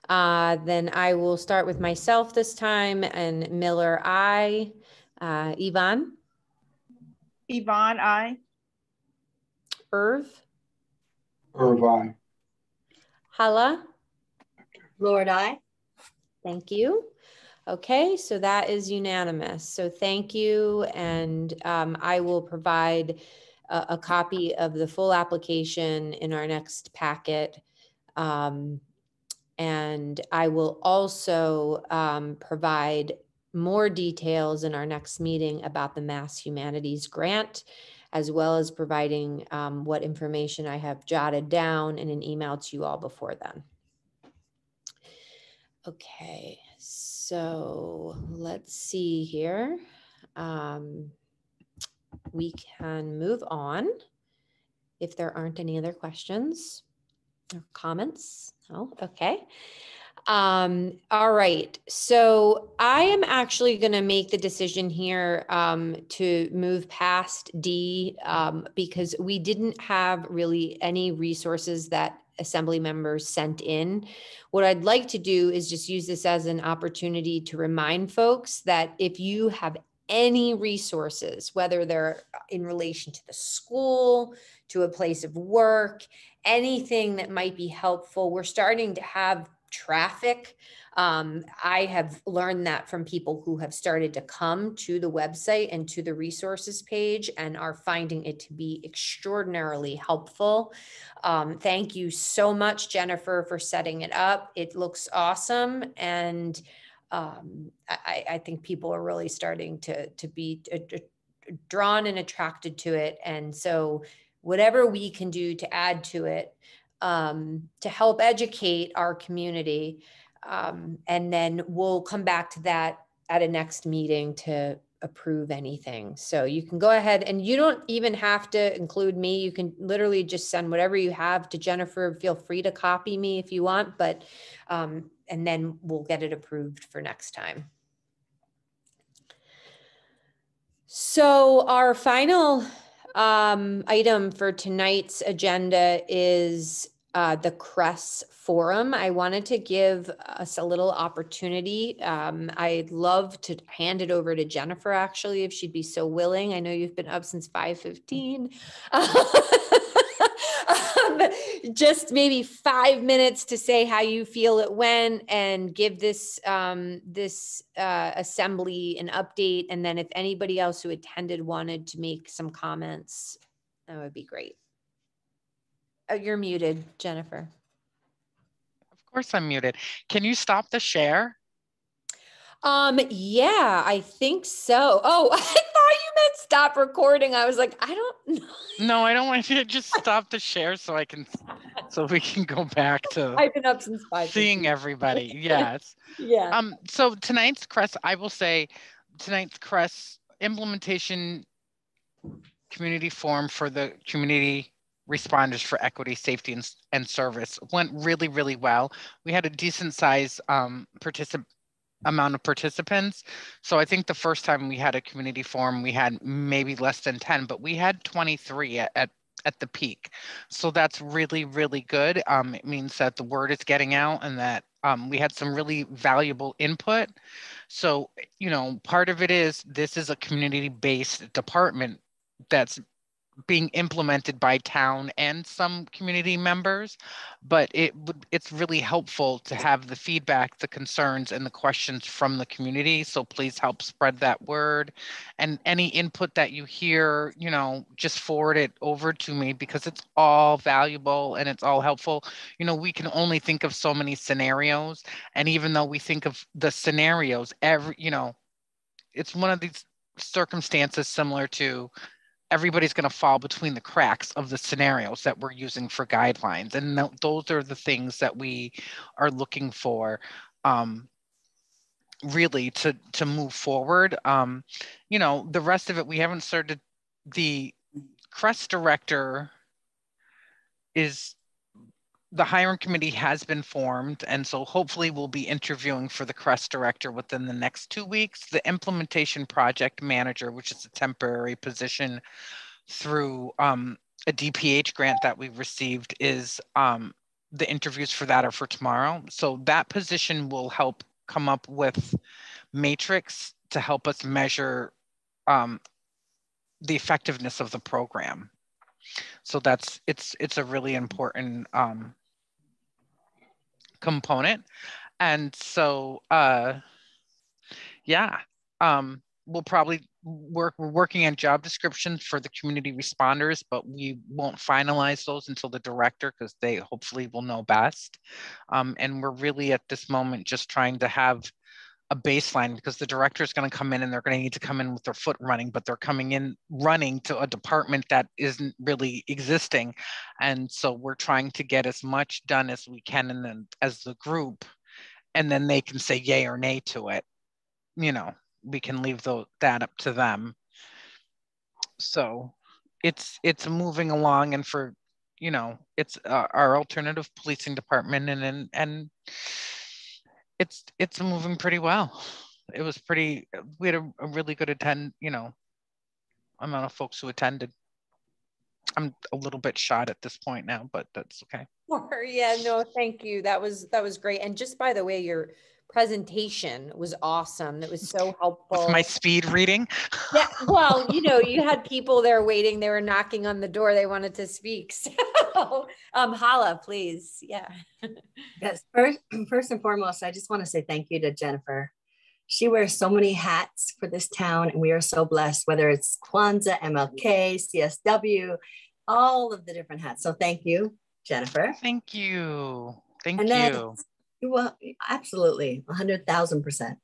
[SPEAKER 2] uh, then I will start with myself this time and Miller, I. Uh, Yvonne,
[SPEAKER 3] Yvonne, I.
[SPEAKER 2] Irv,
[SPEAKER 6] Irv, I.
[SPEAKER 2] Hala,
[SPEAKER 7] Lord, I.
[SPEAKER 2] thank you. Okay, so that is unanimous. So thank you. And um, I will provide a, a, copy of the full application in our next packet. Um, and I will also um, provide more details in our next meeting about the Mass Humanities Grant, as well as providing um, what information I have jotted down in an email to you all before then. Okay, so let's see here. Um, we can move on if there aren't any other questions or comments. Oh, okay. Um, all right. So I am actually going to make the decision here um, to move past D um, because we didn't have really any resources that assembly members sent in. What I'd like to do is just use this as an opportunity to remind folks that if you have any resources, whether they're uh, in relation to the school, to a place of work, anything that might be helpful. We're starting to have traffic. Um, I have learned that from people who have started to come to the website and to the resources page and are finding it to be extraordinarily helpful. Um, thank you so much, Jennifer, for setting it up. It looks awesome. And um, I, I, think people are really starting to, to be uh, drawn and attracted to it. And so whatever we can do to add to it, um, to help educate our community. Um, and then we'll come back to that at a next meeting to approve anything. So you can go ahead and you don't even have to include me. You can literally just send whatever you have to Jennifer. Feel free to copy me if you want, but um, and then we'll get it approved for next time. So our final um, item for tonight's agenda is uh, the CRESS Forum. I wanted to give us a little opportunity. Um, I'd love to hand it over to Jennifer, actually, if she'd be so willing. I know you've been up since 5.15. [LAUGHS] um, [LAUGHS] just maybe five minutes to say how you feel it went and give this um, this uh, assembly an update. And then if anybody else who attended wanted to make some comments, that would be great. Oh, you're muted, Jennifer.
[SPEAKER 5] Of course I'm muted. Can you stop the share?
[SPEAKER 2] Um, yeah, I think so. Oh, [LAUGHS] I thought you meant stop recording. I was like, I don't [LAUGHS] know.
[SPEAKER 5] No, I don't want you to just stop the share so I can, so we can go back to [LAUGHS]
[SPEAKER 2] I've been up since five.
[SPEAKER 5] seeing everybody. [LAUGHS] Yes.
[SPEAKER 2] yeah.
[SPEAKER 5] Um, so tonight's CRESS, I will say tonight's CRESS implementation community forum for the community responders for equity, safety, and, and service went really, really well. We had a decent size um, particip- amount of participants. So I think the first time we had a community forum, we had maybe less than 10, but we had 23 at, at at the peak. So that's really, really good. Um, it means that the word is getting out and that um, we had some really valuable input. So, you know, part of it is this is a community based department that's being implemented by town and some community members but it it's really helpful to have the feedback the concerns and the questions from the community. So please help spread that word and any input that you hear you know just forward it over to me because it's all valuable and it's all helpful. You know we can only think of so many scenarios and even though we think of the scenarios every you know it's one of these circumstances similar to everybody's going to fall between the cracks of the scenarios that we're using for guidelines. And th- those are the things that we are looking for um, really to, to move forward. Um, you know, the rest of it, we haven't started the CRESS director is the hiring committee has been formed, and so hopefully we'll be interviewing for the CRESS director within the next two weeks. The implementation project manager, which is a temporary position through um, a DPH grant that we've received, is um, the interviews for that are for tomorrow. So that position will help come up with matrix to help us measure um, the effectiveness of the program so that's it's it's a really important um, component. And so, uh, yeah, um, we'll probably work, we're working on job descriptions for the community responders, but we won't finalize those until the director because they hopefully will know best. Um, and we're really at this moment just trying to have a baseline because the director is going to come in and they're going to need to come in with their foot running, but they're coming in running to a department that isn't really existing. And so we're trying to get as much done as we can and then as the group, and then they can say yay or nay to it. You know, we can leave the, that up to them. So it's it's moving along and for you know it's uh, our alternative policing department and and and it's it's moving pretty well. It was pretty. We had a, a really good attend. You know, amount of folks who attended. I'm a little bit shot at this point now, but that's okay. [LAUGHS]
[SPEAKER 2] yeah, no, thank you. That was that was great. And just by the way, your presentation was awesome. It was so helpful.
[SPEAKER 5] With my speed reading.
[SPEAKER 2] yeah, well, you know, you had [LAUGHS] people there waiting. They were knocking on the door. They wanted to speak. So, [LAUGHS] um, Hala, please. Yeah. [LAUGHS]
[SPEAKER 4] yes. First, [CLEARS THROAT] first and foremost, I just want to say thank you to Jennifer. She wears so many hats for this town, and we are so blessed. Whether it's Kwanzaa, MLK, CSW, all of the different hats. So thank you, Jennifer.
[SPEAKER 5] Thank you. Thank and you. Then,
[SPEAKER 4] well, absolutely, 100,000%.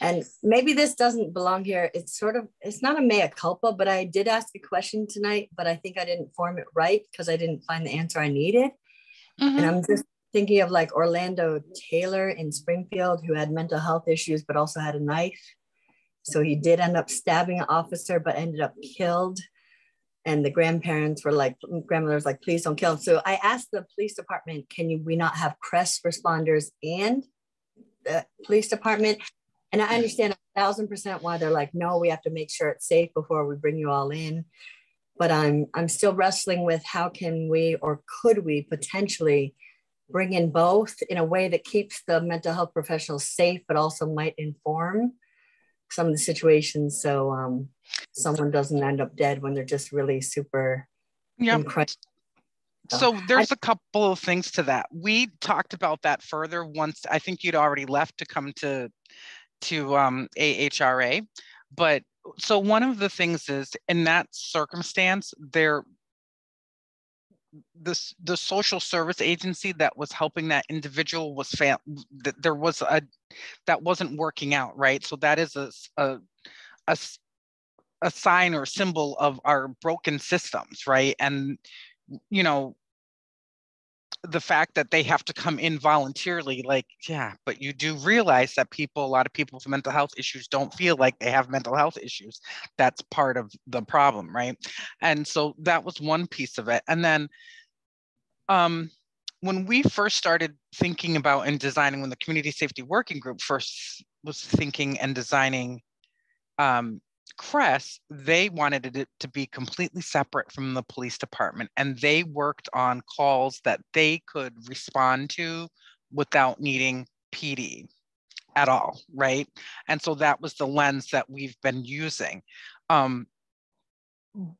[SPEAKER 4] And maybe this doesn't belong here. It's sort of, it's not a mea culpa, but I did ask a question tonight, but I think I didn't form it right because I didn't find the answer I needed. Mm-hmm. And I'm just thinking of like Orlando Taylor in Springfield who had mental health issues, but also had a knife. So he did end up stabbing an officer, but ended up killed and the grandparents were like grandmother was like please don't kill him so i asked the police department can you, we not have CRESS responders and the police department and i understand a thousand percent why they're like no we have to make sure it's safe before we bring you all in. But i'm i'm still wrestling with how can we or could we potentially bring in both in a way that keeps the mental health professionals safe but also might inform some of the situations. So um, someone doesn't end up dead when they're just really super
[SPEAKER 5] yeah. so there's a couple of things to that. We talked about that further once i think you'd already left to come to to um, ahra but so one of the things is in that circumstance there the, the social service agency that was helping that individual was fam- that there was a that wasn't working out right? So that is a, a, a, a sign or symbol of our broken systems right? And you know the fact that they have to come in voluntarily like yeah but you do realize that people a lot of people with mental health issues don't feel like they have mental health issues. That's part of the problem right? And so that was one piece of it. And then um when we first started thinking about and designing when the community safety working group first was thinking and designing um, CRESS, they wanted it to be completely separate from the police department and they worked on calls that they could respond to without needing PD at all, right? And so that was the lens that we've been using. Um,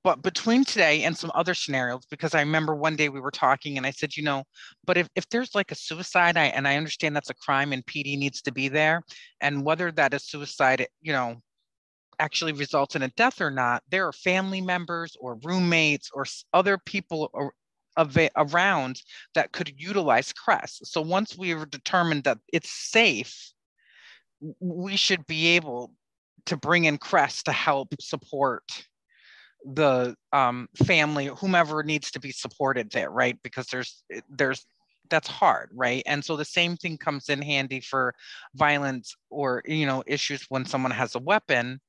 [SPEAKER 5] but between today and some other scenarios, because I remember one day we were talking and I said, you know, but if, if there's like a suicide, I, and I understand that's a crime and PD needs to be there, and whether that is suicide, you know, actually results in a death or not, there are family members or roommates or other people or, around that could utilize CRESS. So once we've determined that it's safe, we should be able to bring in CRESS to help support the um, family, whomever needs to be supported there, right? Because there's there's that's hard, right? And so the same thing comes in handy for violence or you know issues when someone has a weapon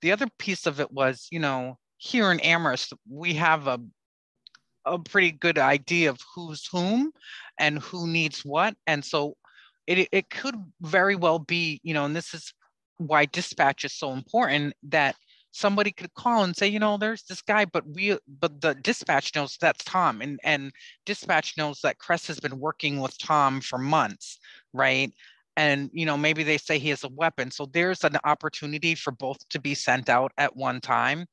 [SPEAKER 5] the other piece of it was, you know, here in Amherst, we have a a pretty good idea of who's whom and who needs what. And so it, it could very well be, you know, and this is why dispatch is so important that somebody could call and say, you know, there's this guy, but we, but the dispatch knows that's Tom, and and dispatch knows that CRESS has been working with Tom for months, right? and you know maybe they say he has a weapon. So there's an opportunity for both to be sent out at one time.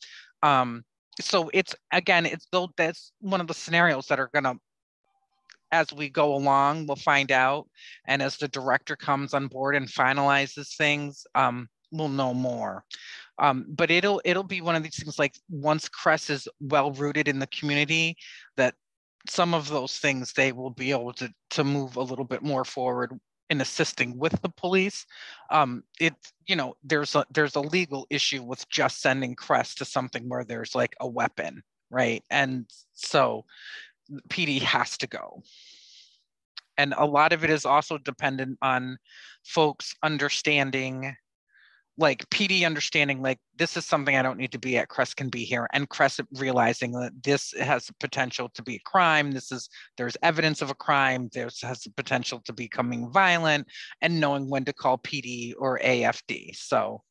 [SPEAKER 5] Um so it's again it's though that's one of the scenarios that are going to as we go along we'll find out. And as the director comes on board and finalizes things um we'll know more um, but it'll it'll be one of these things like once CRESS is well rooted in the community that some of those things they will be able to to move a little bit more forward in assisting with the police. Um, it, you know, there's a there's a legal issue with just sending CRESS to something where there's like a weapon, right? And so PD has to go. And a lot of it is also dependent on folks understanding like PD understanding like this is something I don't need to be at, CRESS can be here, and CRESS realizing that this has the potential to be a crime. This is there's evidence of a crime. This has the potential to becoming violent, and knowing when to call PD or AFD. So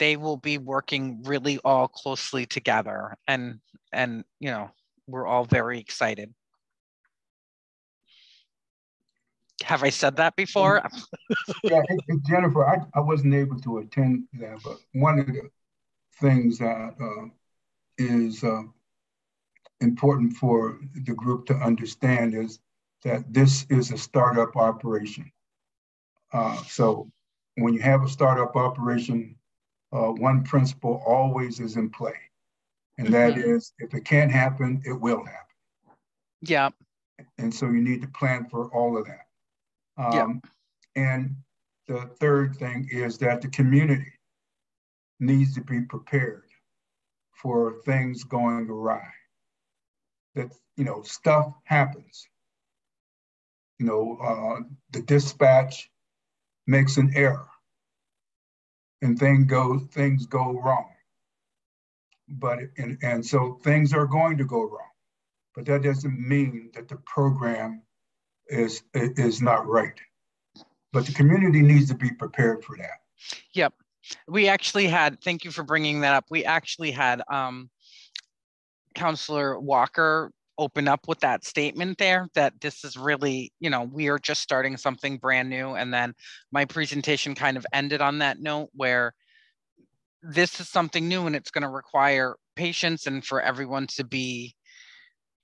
[SPEAKER 5] they will be working really all closely together, and and you know we're all very excited. Have I said that before?
[SPEAKER 6] yeah, Jennifer, I, I wasn't able to attend that, but one of the things that uh, is uh, important for the group to understand is that this is a startup operation. Uh, so when you have a startup operation, uh, one principle always is in play. And that mm-hmm. is, if it can't happen, it will happen.
[SPEAKER 5] Yeah.
[SPEAKER 6] And so you need to plan for all of that. Um, yeah. And the third thing is that the community needs to be prepared for things going awry. That, you know, stuff happens. You know, uh, the dispatch makes an error and thing goes, things go wrong. But, and, and so things are going to go wrong, but that doesn't mean that the program is, is not right. But the community needs to be prepared for that.
[SPEAKER 5] Yep. We actually had, thank you for bringing that up. We actually had um, Councillor Walker open up with that statement there that this is really, you know, we are just starting something brand new. And then my presentation kind of ended on that note where this is something new and it's going to require patience and for everyone to be,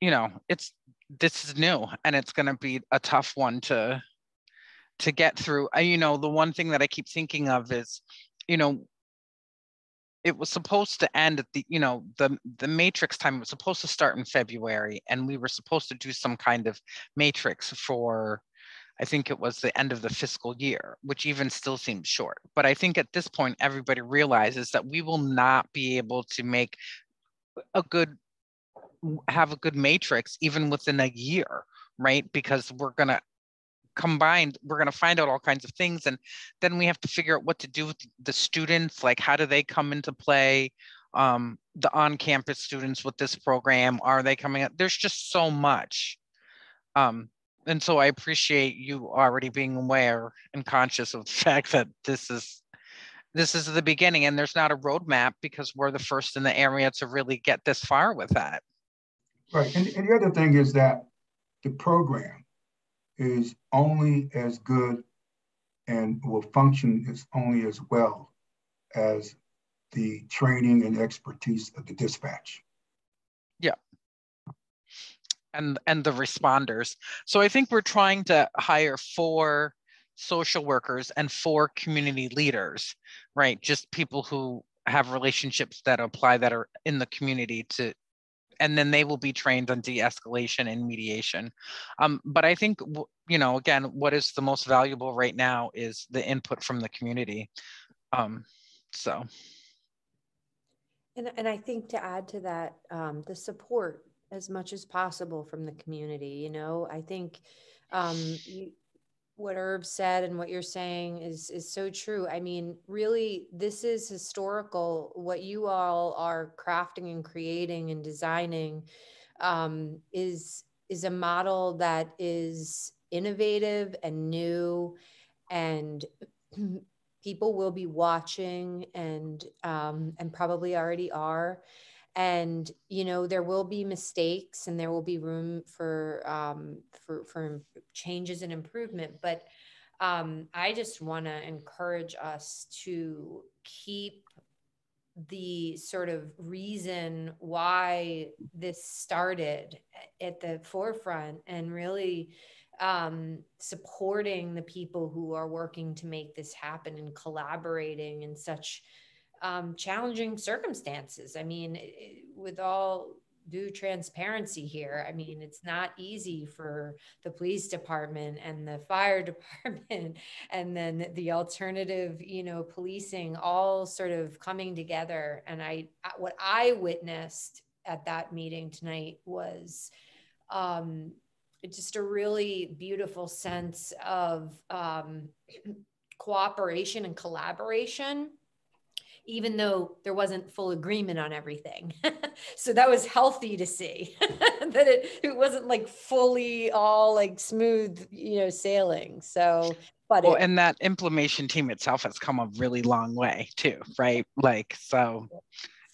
[SPEAKER 5] you know, it's this is new and it's going to be a tough one to to get through. I, you know, the one thing that I keep thinking of is, you know, it was supposed to end at the you know the the matrix time it was supposed to start in february and we were supposed to do some kind of matrix for i think it was the end of the fiscal year which even still seems short but i think at this point everybody realizes that we will not be able to make a good have a good matrix even within a year right? Because we're going to combined we're going to find out all kinds of things and then we have to figure out what to do with the students like how do they come into play? Um, the on-campus students with this program are they coming up there's just so much. Um, and so i appreciate you already being aware and conscious of the [LAUGHS] fact that this is this is the beginning and there's not a roadmap because we're the first in the area to really get this far with that
[SPEAKER 6] right and, and the other thing is that the program is only as good and will function as only as well as the training and expertise of the dispatch.
[SPEAKER 5] Yeah. And and the responders. So I think we're trying to hire four social workers and four community leaders, right? Just people who have relationships that apply that are in the community to and then they will be trained on de-escalation and mediation. Um, but I think, you know, again, what is the most valuable right now is the input from the community. Um, so.
[SPEAKER 2] And, and I think to add to that, um, the support as much as possible from the community, you know, I think um, you, what Herb said and what you're saying is is so true. I mean, really, this is historical. What you all are crafting and creating and designing um, is is a model that is innovative and new, and [CLEARS THROAT] people will be watching and um, and probably already are and you know there will be mistakes and there will be room for um, for for changes and improvement but um, i just want to encourage us to keep the sort of reason why this started at the forefront and really um, supporting the people who are working to make this happen and collaborating in such um, challenging circumstances. I mean, with all due transparency here, I mean, it's not easy for the police department and the [LAUGHS] fire department [LAUGHS] and then the alternative, you know, policing all sort of coming together. And I, what I witnessed at that meeting tonight was, um, just a really beautiful sense of um, [CLEARS THROAT] cooperation and collaboration even though there wasn't full agreement on everything. [LAUGHS] so that was healthy to see [LAUGHS] that it, it wasn't like fully all like smooth, you know, sailing. So, but
[SPEAKER 5] well,
[SPEAKER 2] it,
[SPEAKER 5] and that implementation team itself has come a really long way too, right? Like, so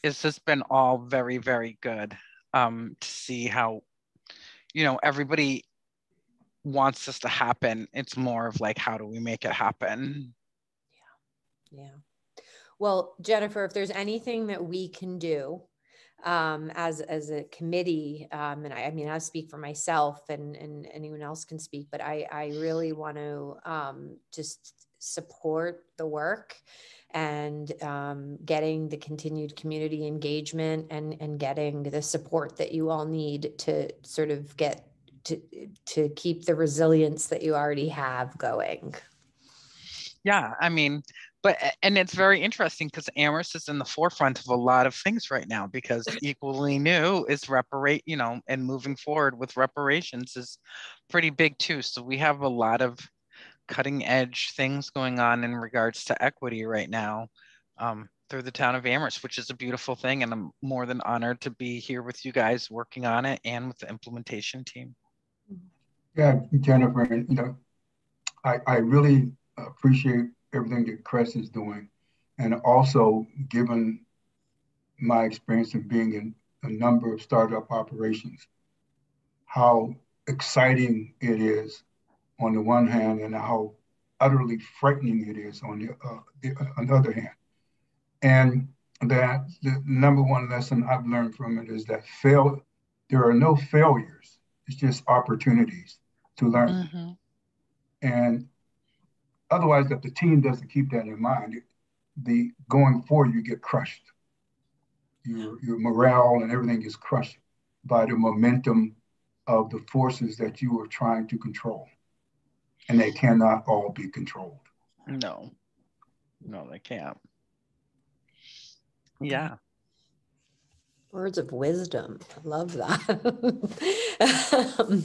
[SPEAKER 5] it's just been all very, very good um, to see how, you know, everybody wants this to happen. It's more of like, how do we make it happen?
[SPEAKER 2] Yeah. Yeah. Well, Jennifer, if there's anything that we can do um, as as a committee, um, and I, I, mean, I speak for myself, and and anyone else can speak, but I I really want to um, just support the work and um, getting the continued community engagement and and getting the support that you all need to sort of get to to keep the resilience that you already have going.
[SPEAKER 5] Yeah, I mean, but and it's very interesting because Amherst is in the forefront of a lot of things right now because equally new is reparate, you know, and moving forward with reparations is pretty big too. So we have a lot of cutting edge things going on in regards to equity right now um, through the town of Amherst, which is a beautiful thing. And I'm more than honored to be here with you guys working on it and with the implementation team.
[SPEAKER 6] Yeah, Jennifer, you know, I, I really appreciate everything that CRESS is doing. And also, given my experience of being in a number of startup operations, how exciting it is on the one hand, and how utterly frightening it is on the, uh, the uh, on the other hand. And that the number one lesson I've learned from it is that fail, there are no failures. It's just opportunities to learn. Mm-hmm. And otherwise, if the team doesn't keep that in mind, the going forward, you get crushed. Your, your morale and everything is crushed by the momentum of the forces that you are trying to control. And they cannot all be controlled.
[SPEAKER 5] No, no, they can't. Yeah.
[SPEAKER 2] Words of wisdom. I love that. [LAUGHS] um,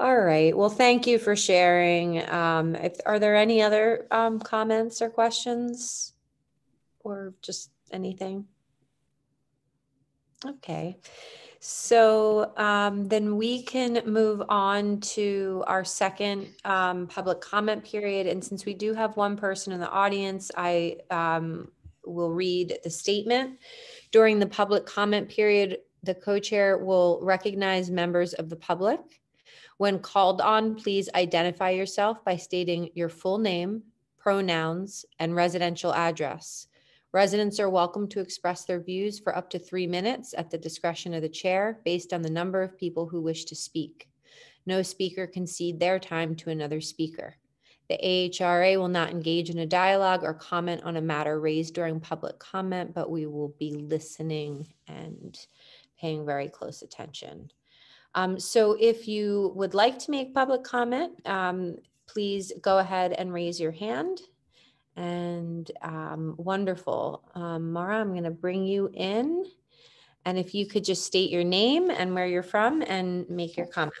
[SPEAKER 2] all right. Well, thank you for sharing. Um, if, are there any other um, comments or questions or just anything? Okay. So um, then we can move on to our second um, public comment period. And since we do have one person in the audience, I um, will read the statement. During the public comment period, the co-chair will recognize members of the public. When called on, please identify yourself by stating your full name, pronouns, and residential address. Residents are welcome to express their views for up to three minutes at the discretion of the chair based on the number of people who wish to speak. No speaker can cede their time to another speaker. The AHRA will not engage in a dialogue or comment on a matter raised during public comment, but we will be listening and paying very close attention. Um, so if you would like to make public comment, um, please go ahead and raise your hand. And um, wonderful. Um, Mara, I'm going to bring you in. And if you could just state your name and where you're from and make your comment.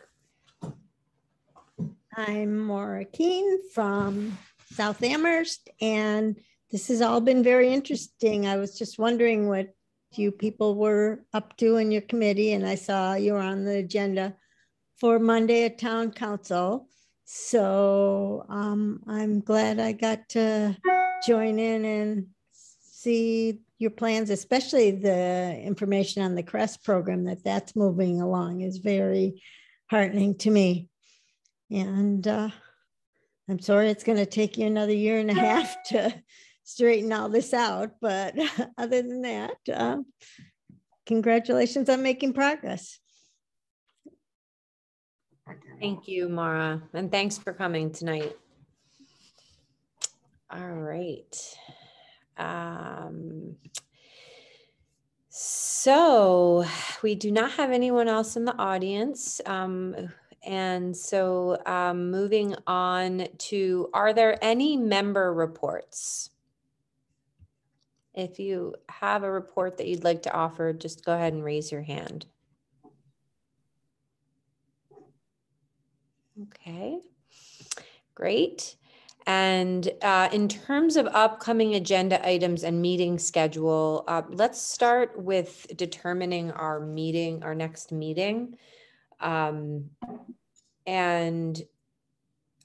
[SPEAKER 8] I'm Maura Keene from South Amherst, and this has all been very interesting. I was just wondering what you people were up to in your committee, and I saw you were on the agenda for Monday at Town Council. So um, I'm glad I got to join in and see your plans, especially the information on the CRESS program that that's moving along is very heartening to me. And uh, I'm sorry it's going to take you another year and a half to straighten all this out. But [LAUGHS] other than that, uh, congratulations on making progress.
[SPEAKER 2] Thank you, Mara. And thanks for coming tonight. All right. Um, so we do not have anyone else in the audience. Um, and so um, moving on to, are there any member reports? If you have a report that you'd like to offer, just go ahead and raise your hand. Okay, great. And uh, in terms of upcoming agenda items and meeting schedule, uh, let's start with determining our meeting, our next meeting. Um, and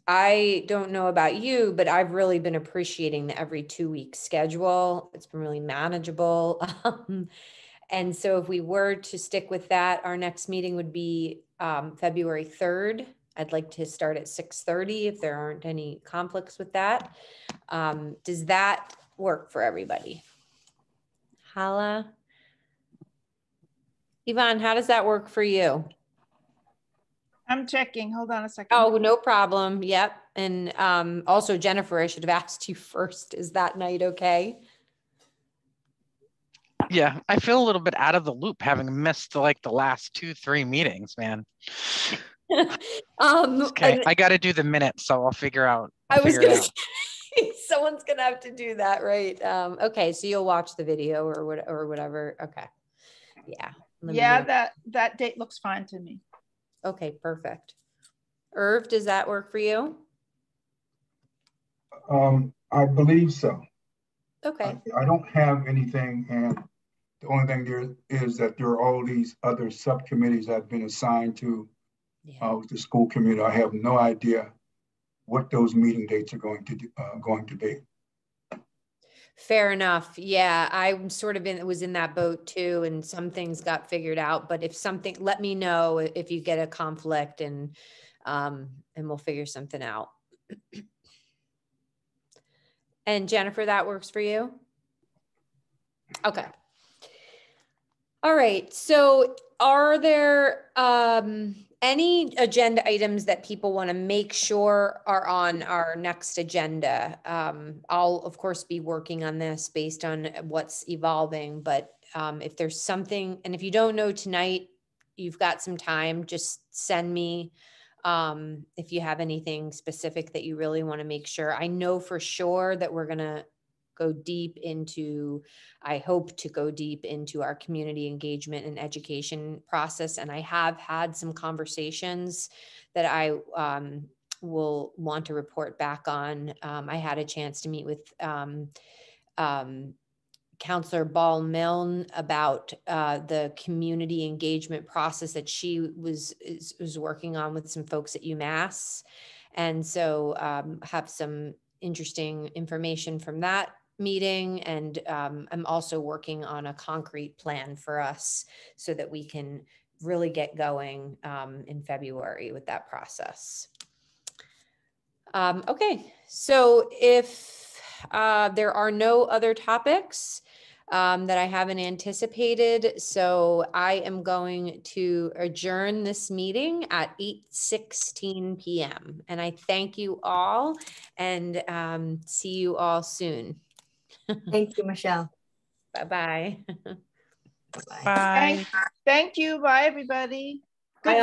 [SPEAKER 2] I don't know about you, but I've really been appreciating the every two week schedule. It's been really manageable. [LAUGHS] Um, and so if we were to stick with that, our next meeting would be um, February 3rd I'd like to start at 6:30 if there aren't any conflicts with that. Um, does that work for everybody? Hala? Yvonne, how does that work for you?
[SPEAKER 3] I'm checking. Hold on a second.
[SPEAKER 2] Oh, no problem. Yep. And um, also Jennifer, I should have [LAUGHS] asked you first. Is that night okay?
[SPEAKER 5] Yeah, I feel a little bit out of the loop having missed like the last two, three meetings, man. [LAUGHS]
[SPEAKER 2] um,
[SPEAKER 5] okay, I got to do the minutes, so I'll figure out.
[SPEAKER 2] I'll i was gonna. Say, [LAUGHS] someone's gonna have to do that, right? Um, okay, so you'll watch the video or what or whatever. Okay, yeah.
[SPEAKER 3] Yeah, that that date looks fine to me.
[SPEAKER 2] Okay, perfect. Irv, does that work for you?
[SPEAKER 6] Um, I believe so.
[SPEAKER 2] Okay.
[SPEAKER 6] I, I don't have anything, and the only thing there is that there are all these other subcommittees I've been assigned to yeah. uh, with the school committee. I have no idea what those meeting dates are going to uh, going to be.
[SPEAKER 2] Fair enough. Yeah, I'm sort of in was in that boat too, and some things got figured out. But if something, let me know if you get a conflict, and um, and we'll figure something out. and Jennifer, that works for you. Okay. All right. So, are there um, any agenda items that people want to make sure are on our next agenda? Um, I'll, of course, be working on this based on what's evolving, but um, if there's something, and if you don't know tonight, you've got some time, just send me um, if you have anything specific that you really want to make sure. I know for sure that we're going to go deep into, I hope to go deep into our community engagement and education process. And I have had some conversations that I um, will want to report back on. Um, I had a chance to meet with um, um, Councilor Ball Milne about uh, the community engagement process that she was is, was working on with some folks at UMass, and so um, have some interesting information from that meeting and um, i'm also working on a concrete plan for us so that we can really get going um, in february with that process um, okay so if uh, there are no other topics um, that I haven't anticipated. So I am going to adjourn this meeting at 8:16 p.m. And I thank you all and um, see you all soon.
[SPEAKER 4] Thank you, Michelle.
[SPEAKER 2] Bye-bye.
[SPEAKER 5] Bye.
[SPEAKER 3] Thank, thank you. Bye, everybody.
[SPEAKER 2] Good